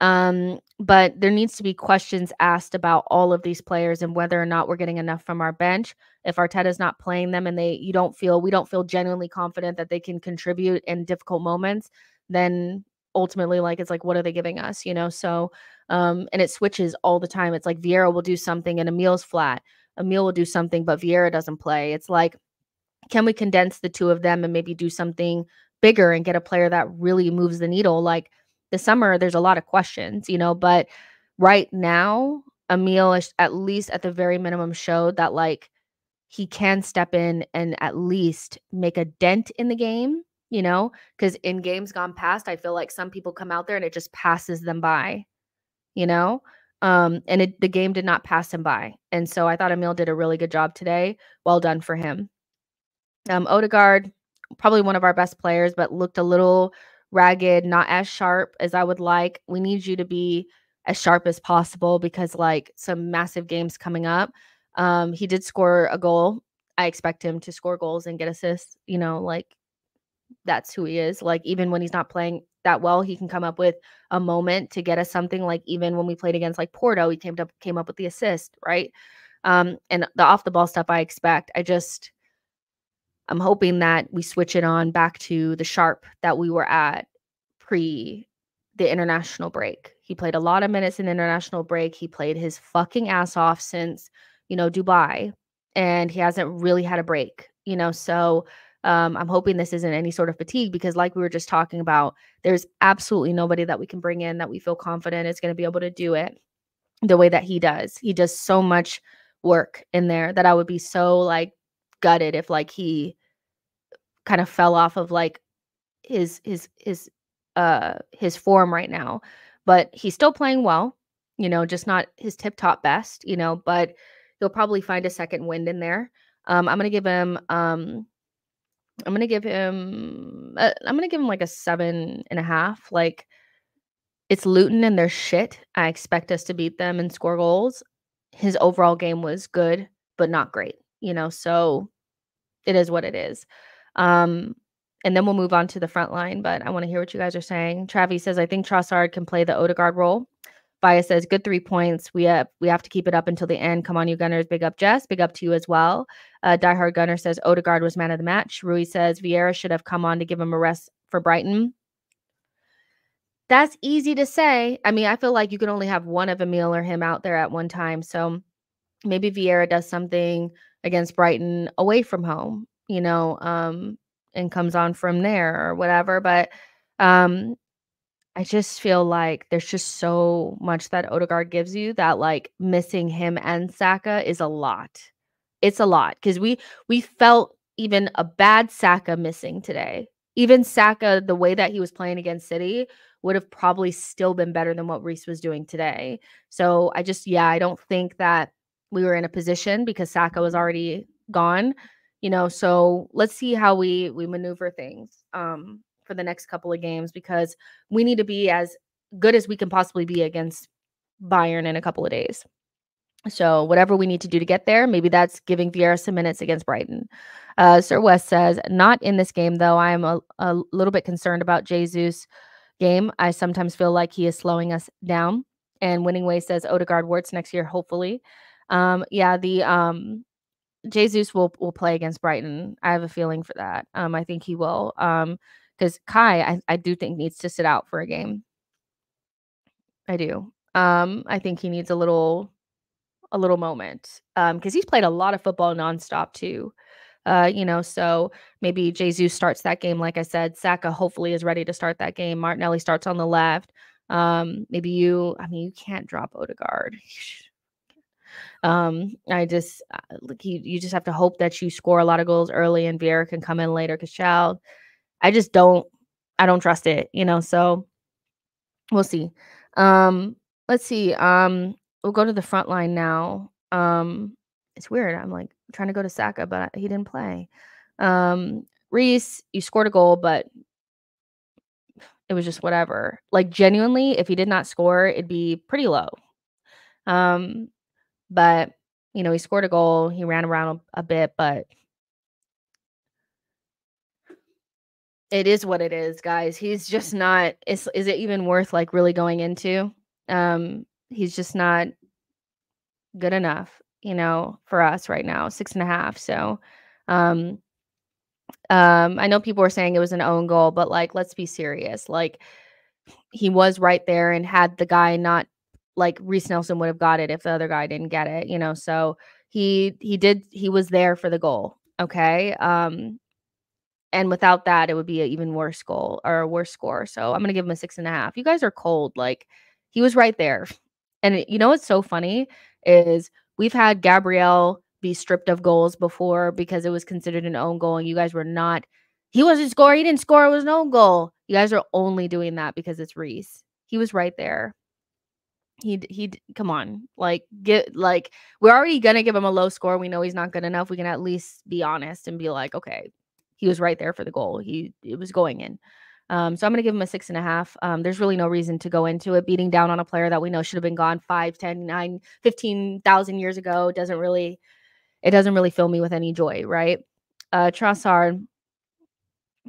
Um, but there needs to be questions asked about all of these players and whether or not we're getting enough from our bench. If Arteta's not playing them and they you don't feel we don't feel genuinely confident that they can contribute in difficult moments, then ultimately like it's like what are they giving us, you know? So um and it switches all the time. It's like Vieira will do something and Emil's flat. Emil will do something, but Vieira doesn't play. It's like can we condense the two of them and maybe do something bigger and get a player that really moves the needle? Like the summer, there's a lot of questions, you know, but right now, Emil is at least at the very minimum showed that like he can step in and at least make a dent in the game, you know, because in games gone past, I feel like some people come out there and it just passes them by, you know. Um, and it, the game did not pass him by. And so I thought Emil did a really good job today. Well done for him. Um, Odegaard, probably one of our best players, but looked a little ragged, not as sharp as I would like. We need you to be as sharp as possible because like some massive games coming up. Um, he did score a goal. I expect him to score goals and get assists. You know, like that's who he is. Like even when he's not playing that well, he can come up with a moment to get us something. Like even when we played against like Porto, he came up came up with the assist, right? Um, and the off the ball stuff I expect. I just I'm hoping that we switch it on back to the sharp that we were at pre the international break. He played a lot of minutes in international break. He played his fucking ass off since, you know, Dubai and he hasn't really had a break, you know. So um, I'm hoping this isn't any sort of fatigue because, like we were just talking about, there's absolutely nobody that we can bring in that we feel confident is going to be able to do it the way that he does. He does so much work in there that I would be so like gutted if like he kind of fell off of like his his his uh his form right now but he's still playing well you know just not his tip top best you know but he'll probably find a second wind in there. Um i'm gonna give him um i'm gonna give him uh, i'm gonna give him like a seven and a half like it's luton and they're shit i expect us to beat them and score goals. His overall game was good but not great you know so it is what it is um, and then we'll move on to the front line. But I want to hear what you guys are saying. Travi says, I think Trossard can play the Odegaard role. Via says, good three points. We have we have to keep it up until the end. Come on, you Gunners. Big up, Jess. Big up to you as well. Uh, Diehard Gunner says Odegaard was man of the match. Rui says Vieira should have come on to give him a rest for Brighton. That's easy to say. I mean, I feel like you can only have one of Emil or him out there at one time. So maybe Vieira does something against Brighton away from home you know, um, and comes on from there or whatever. But um, I just feel like there's just so much that Odegaard gives you that like missing him and Saka is a lot. It's a lot because we we felt even a bad Saka missing today. Even Saka, the way that he was playing against City, would have probably still been better than what Reiss was doing today. So I just, yeah, I don't think that we were in a position because Saka was already gone You know, so let's see how we we maneuver things um for the next couple of games because we need to be as good as we can possibly be against Bayern in a couple of days. So whatever we need to do to get there, maybe that's giving Vieira some minutes against Brighton. Uh, Sir West says, not in this game though. I am a, a little bit concerned about Jesus' game. I sometimes feel like he is slowing us down. And Winning Way says Odegaard Wirtz next year, hopefully. Um, yeah, the um, Jesus will will play against Brighton. I have a feeling for that. Um, I think he will. Um, because Kai, I, I do think needs to sit out for a game. I do. Um, I think he needs a little a little moment. Um, because he's played a lot of football nonstop too. Uh, you know, so maybe Jesus starts that game, like I said. Saka hopefully is ready to start that game. Martinelli starts on the left. Um, maybe you, I mean, you can't drop Odegaard. um, I just uh, like you, you just have to hope that you score a lot of goals early and Vieira can come in later because child, I just don't, I don't trust it, you know. So we'll see. Um, let's see. Um, we'll go to the front line now. Um, it's weird. I'm like trying to go to Saka, but he didn't play. Um, Reiss, you scored a goal, but it was just whatever. Like genuinely, if he did not score, it'd be pretty low. Um, but you know, he scored a goal. He ran around a, a bit, but it is what it is, guys. He's just not. Is is it even worth like really going into? Um, he's just not good enough, you know, for us right now. Six and a half. So, um, um, I know people were saying it was an own goal, but like, let's be serious. Like, he was right there and had the guy not like Reiss Nelson would have got it if the other guy didn't get it, you know. So he he did he was there for the goal. Okay. Um and without that, it would be an even worse goal or a worse score. So I'm gonna give him a six and a half. You guys are cold. Like he was right there. And it, you know what's so funny is we've had Gabriel be stripped of goals before because it was considered an own goal, and you guys were not. He wasn't score. He didn't score. It was an own goal. You guys are only doing that because it's Reiss. He was right there. He he. Come on, like get like we're already gonna give him a low score. We know he's not good enough. We can at least be honest and be like, okay, he was right there for the goal. He it was going in. Um, so I'm to give him a six and a half. Um, there's really no reason to go into it. Beating down on a player that we know should have been gone 5, 10, 9, 15,000 years ago doesn't really, it doesn't really fill me with any joy, right? Uh, Trossard,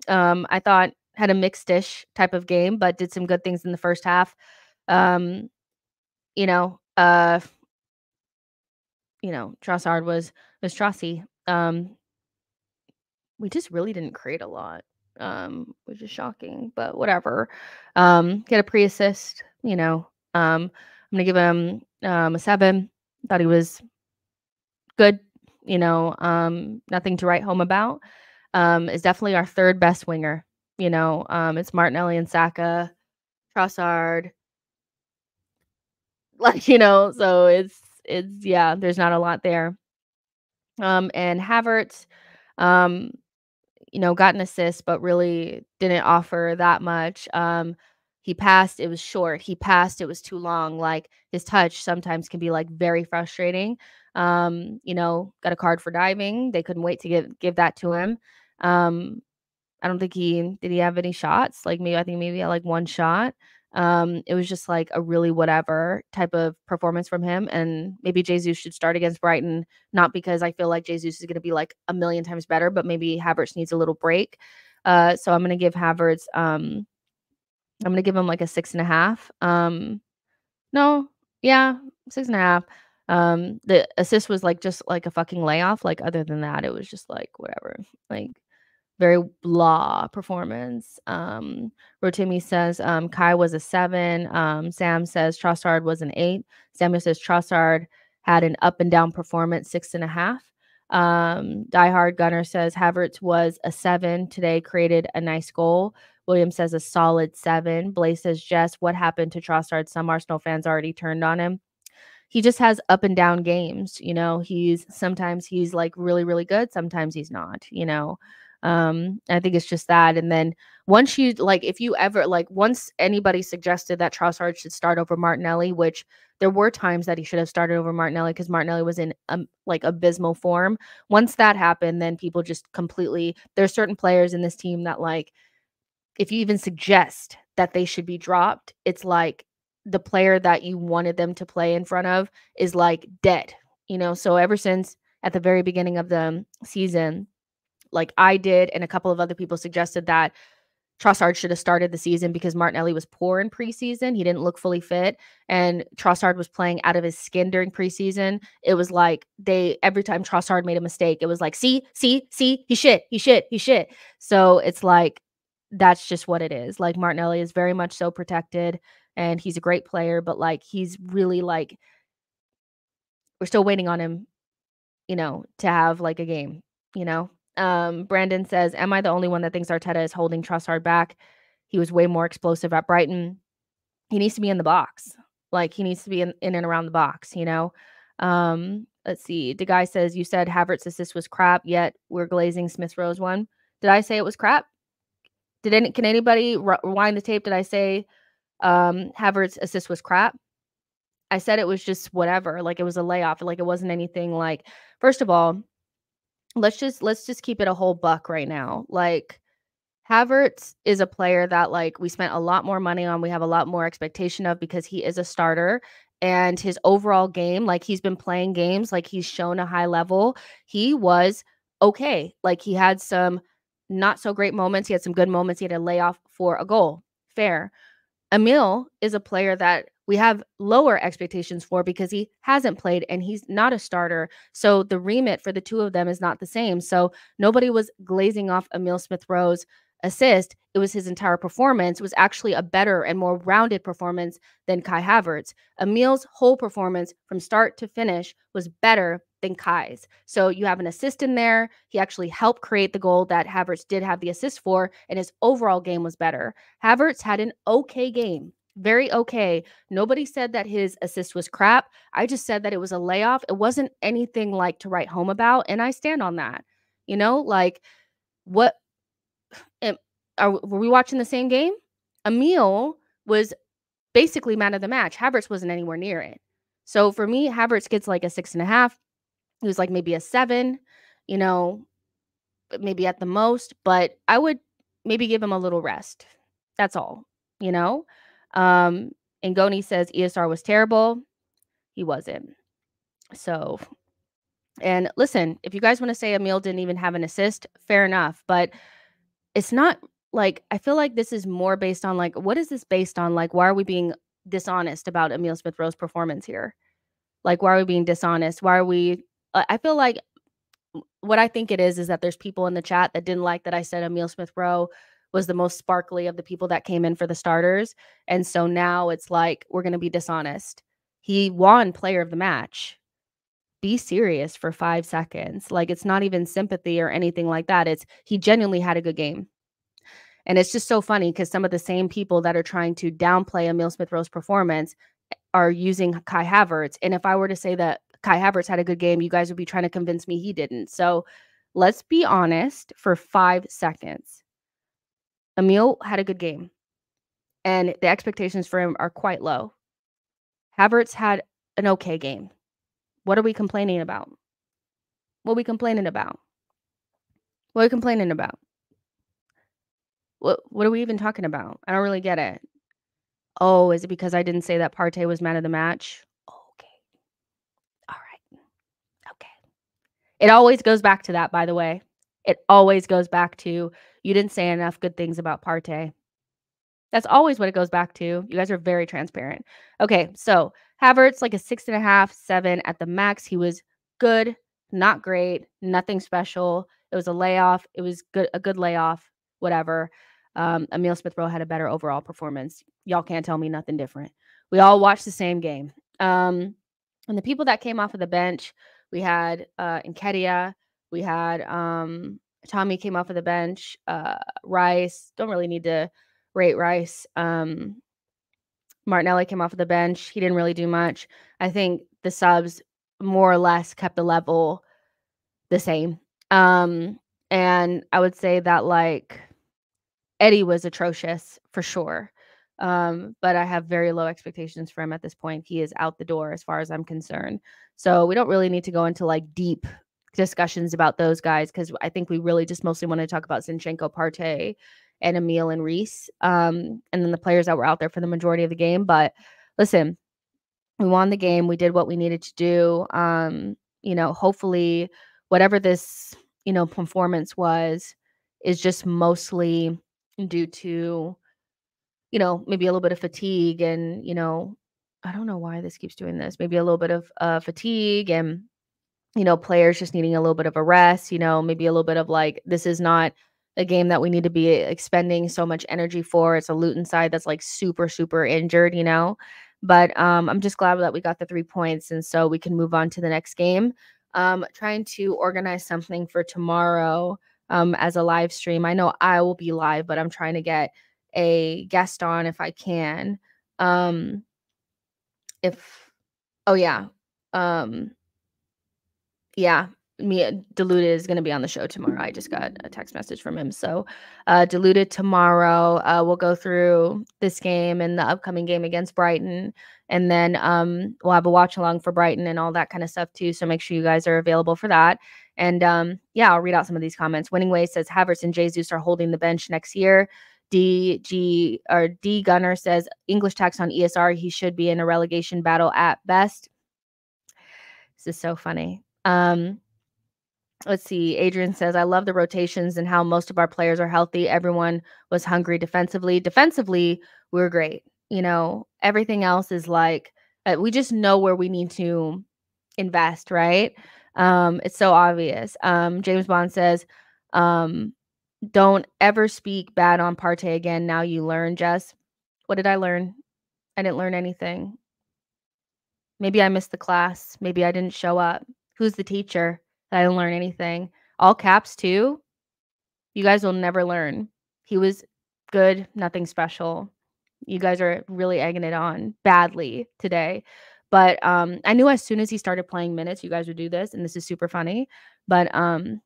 um, I thought had a mixed dish type of game, but did some good things in the first half. Um, you know, uh, you know, Trossard was was Trossy. Um, we just really didn't create a lot um, which is shocking, but whatever. Um, get a pre assist, you know. Um, I'm gonna give him um, a seven. Thought he was good, you know. Um, nothing to write home about. Um, is definitely our third best winger. You know, um, it's Martinelli and Saka, Trossard. Like you know, so it's it's yeah. There's not a lot there. Um, and Havertz, um, you know, got an assist, but really didn't offer that much. Um, he passed, it was short. He passed, it was too long. Like his touch sometimes can be like very frustrating. Um, you know, got a card for diving. They couldn't wait to give give that to him. Um, I don't think he did he have any shots. Like maybe I think maybe like one shot. Um, it was just like a really whatever type of performance from him. And maybe Jesus should start against Brighton, not because I feel like Jesus is going to be like a million times better, but maybe Havertz needs a little break. Uh, so I'm going to give Havertz, um, I'm going to give him like a six and a half. Um, no, yeah, six and a half. Um, the assist was like just like a fucking layoff. Like, other than that, it was just like whatever. Like, very blah performance. Um, Rotimi says um, Kai was a seven. Um, Sam says Trossard was an eight. Samuel says Trossard had an up and down performance, six and a half. Um, Die Hard Gunner says Havertz was a seven today, created a nice goal. William says a solid seven. Blaze says, Jess, what happened to Trossard? Some Arsenal fans already turned on him. He just has up and down games. You know, he's sometimes he's like really, really good. Sometimes he's not, you know. Um, I think it's just that. And then once you like, if you ever like, once anybody suggested that Trossard should start over Martinelli, which there were times that he should have started over Martinelli because Martinelli was in um, like abysmal form. Once that happened, then people just completely. There's certain players in this team that like, if you even suggest that they should be dropped, it's like the player that you wanted them to play in front of is like dead. You know, so ever since at the very beginning of the season, like I did, and a couple of other people suggested that Trossard should have started the season because Martinelli was poor in preseason. He didn't look fully fit, and Trossard was playing out of his skin during preseason. It was like they every time Trossard made a mistake, it was like, see, see, see, he shit, he shit, he shit. So it's like that's just what it is. Like Martinelli is very much so protected, and he's a great player, but like he's really like we're still waiting on him, you know, to have like a game, you know. Um, Brandon says, Am I the only one that thinks Arteta is holding Trossard back? He was way more explosive at Brighton. He needs to be in the box. Like he needs to be in, in and around the box, you know? Um, let's see. The guy says, You said Havertz assist was crap, yet we're glazing Smith Rowe's one. Did I say it was crap? Did any can anybody rewind the tape? Did I say um Havertz assist was crap? I said it was just whatever, like it was a layoff, like it wasn't anything like first of all, let's just let's just keep it a whole buck right now. Like Havertz is a player that like we spent a lot more money on, we have a lot more expectation of because he is a starter and his overall game, like he's been playing games, like he's shown a high level. He was okay. Like he had some not so great moments, he had some good moments, he had a layoff for a goal. Fair. Emil is a player that we have lower expectations for because he hasn't played and he's not a starter. So the remit for the two of them is not the same. So nobody was glazing off Emil Smith Rowe's assist. It was his entire performance. It was actually a better and more rounded performance than Kai Havertz. Emil's whole performance from start to finish was better than Kai's. So you have an assist in there. He actually helped create the goal that Havertz did have the assist for, and his overall game was better. Havertz had an okay game very okay. Nobody said that his assist was crap. I just said that it was a layoff. It wasn't anything like to write home about. And I stand on that. You know, like what are, were we watching the same game? Emil was basically man of the match. Havertz wasn't anywhere near it. So for me, Havertz gets like a six and a half. He was like maybe a seven, you know, uh, maybe at the most, but I would maybe give him a little rest. That's all, you know? Um, and Goni says ESR was terrible. He wasn't. So, and listen, if you guys want to say Emil didn't even have an assist, fair enough. But it's not like I feel like this is more based on like what is this based on? Like, why are we being dishonest about Emil Smith Rowe's performance here? Like, why are we being dishonest? Why are we? I feel like what I think it is is that there's people in the chat that didn't like that I said Emil Smith Rowe was the most sparkly of the people that came in for the starters. And so now it's like, we're going to be dishonest. He won player of the match. Be serious for five seconds. Like, it's not even sympathy or anything like that. It's he genuinely had a good game. And it's just so funny because some of the same people that are trying to downplay Emil Smith Rowe's performance eh, are using Kai Havertz. And if I were to say that Kai Havertz had a good game, you guys would be trying to convince me he didn't. So let's be honest for five seconds. Emil had a good game, and the expectations for him are quite low. Havertz had an okay game. What are we complaining about? What are we complaining about? What are we complaining about? What what are we even talking about? I don't really get it. Oh, is it because I didn't say that Partey was man of the match? Okay. All right. Okay. It always goes back to that, by the way. It always goes back to you didn't say enough good things about Partey. That's always what it goes back to. You guys are very transparent. Okay, so Havertz like a six and a half, seven at the max. He was good, not great, nothing special. It was a layoff. It was good, a good layoff, whatever. Um, Emil Smith Rowe had a better overall performance. Y'all can't tell me nothing different. We all watched the same game. Um, and the people that came off of the bench, we had uh Nketiah, we had um Tommy came off of the bench. Uh, Rice, don't really need to rate Rice. Um, Martinelli came off of the bench. He didn't really do much. I think the subs more or less kept the level the same. Um, and I would say that like Eddie was atrocious for sure. Um, but I have very low expectations for him at this point. He is out the door as far as I'm concerned. So we don't really need to go into like deep discussions about those guys because I think we really just mostly want to talk about Zinchenko, Partey, and Emil and Reiss, um, and then the players that were out there for the majority of the game. But listen, we won the game. We did what we needed to do. Um, you know, hopefully, whatever this you know performance was is just mostly due to you know maybe a little bit of fatigue and you know I don't know why this keeps doing this. Maybe a little bit of uh, fatigue and you know, players just needing a little bit of a rest, you know, maybe a little bit of like, this is not a game that we need to be expending so much energy for. It's a Luton side that's like super, super injured, you know. But um, I'm just glad that we got the three points. And so we can move on to the next game. Um, trying to organize something for tomorrow um, as a live stream. I know I will be live, but I'm trying to get a guest on if I can. Um, if, oh, yeah. Um, yeah, me diluted is going to be on the show tomorrow. I just got a text message from him. So, uh, diluted tomorrow. Uh, we'll go through this game and the upcoming game against Brighton, and then um, we'll have a watch along for Brighton and all that kind of stuff too. So make sure you guys are available for that. And um, yeah, I'll read out some of these comments. Winning Way says Havertz and Jesus are holding the bench next year. DG or D Gunner says English tax on ESR. He should be in a relegation battle at best. This is so funny. Um, let's see. Adrian says, I love the rotations and how most of our players are healthy. Everyone was hungry defensively. Defensively, we are great. You know, everything else is like, uh, we just know where we need to invest, right? Um, it's so obvious. Um, James Bond says, um, don't ever speak bad on Partey again. Now you learn, Jess. What did I learn? I didn't learn anything. Maybe I missed the class. Maybe I didn't show up. Who's the teacher? that I didn't learn anything. All caps too. You guys will never learn. He was good, nothing special. You guys are really egging it on badly today. But um, I knew as soon as he started playing minutes, you guys would do this, and this is super funny. But um,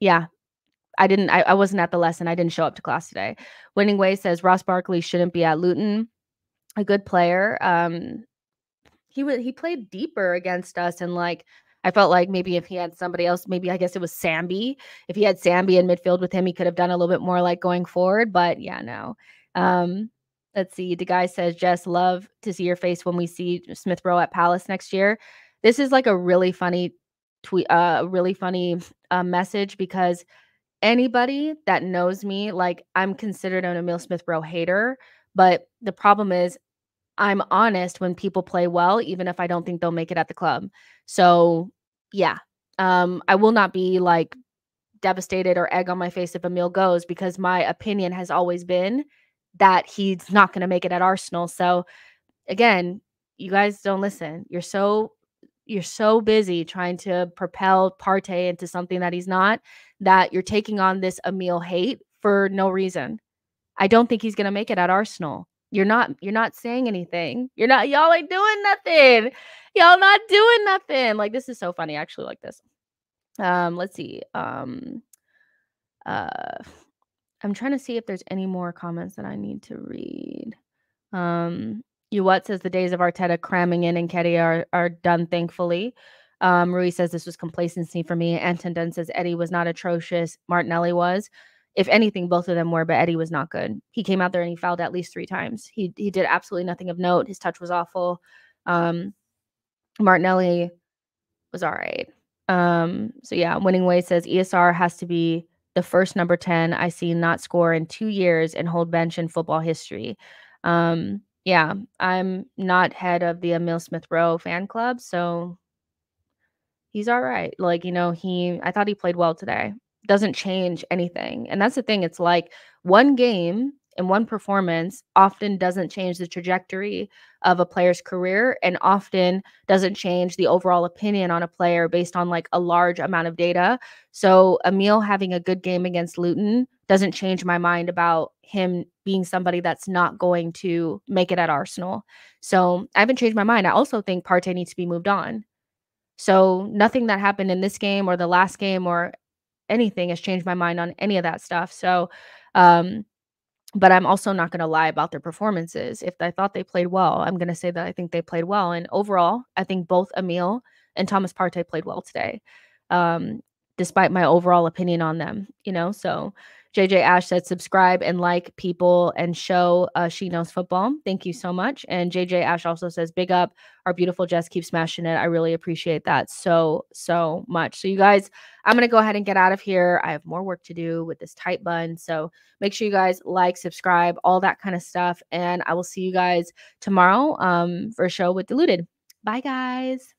yeah, I didn't. I, I wasn't at the lesson. I didn't show up to class today. Winning Way says Ross Barkley shouldn't be at Luton. A good player. Um, he was he played deeper against us and like I felt like maybe if he had somebody else, maybe I guess it was Sambi. If he had Sambi in midfield with him, he could have done a little bit more like going forward. But yeah, no. Um, let's see. The guy says, Jess, love to see your face when we see Smith Rowe at Palace next year. This is like a really funny tweet, uh, a uh, really funny uh, message because anybody that knows me, like I'm considered an Emil Smith Rowe hater. But the problem is I'm honest when people play well, even if I don't think they'll make it at the club. So yeah, um, I will not be like devastated or egg on my face if Emil goes because my opinion has always been that he's not going to make it at Arsenal. So again, you guys don't listen. You're so you're so busy trying to propel Partey into something that he's not that you're taking on this Emil hate for no reason. I don't think he's going to make it at Arsenal. You're not you're not saying anything. You're not y'all ain't doing nothing. Y'all not doing nothing. Like this is so funny. I actually like this. Um, let's see. Um uh I'm trying to see if there's any more comments that I need to read. Um you what says the days of Arteta cramming in Nketiah are are done, thankfully. Um, Rui says this was complacency for me. Anton Dunn says Eddie was not atrocious. Martinelli was if anything, both of them were, but Eddie was not good. He came out there and he fouled at least three times. He he did absolutely nothing of note. His touch was awful. Um, Martinelli was all right. Um, so yeah, winning way says ESR has to be the first number 10 I see not score in two years and hold bench in football history. Um, yeah, I'm not head of the Emil Smith Rowe fan club, so he's all right. Like, you know, he I thought he played well today doesn't change anything. And that's the thing. It's like one game and one performance often doesn't change the trajectory of a player's career and often doesn't change the overall opinion on a player based on like a large amount of data. So Emil having a good game against Luton doesn't change my mind about him being somebody that's not going to make it at Arsenal. So I haven't changed my mind. I also think Partey needs to be moved on. So nothing that happened in this game or the last game or anything has changed my mind on any of that stuff. So, um, but I'm also not going to lie about their performances. If I thought they played well, I'm going to say that I think they played well. And overall, I think both Emil and Thomas Partey played well today, um, despite my overall opinion on them. You know, so JJ Ash said subscribe and like people and show uh, she knows football. Thank you so much. And JJ Ash also says big up. Our beautiful Jess keep smashing it. I really appreciate that so so much. So you guys, I'm gonna go ahead and get out of here. I have more work to do with this tight bun. So make sure you guys like, subscribe, all that kind of stuff. And I will see you guys tomorrow um, for a show with Diluted. Bye guys.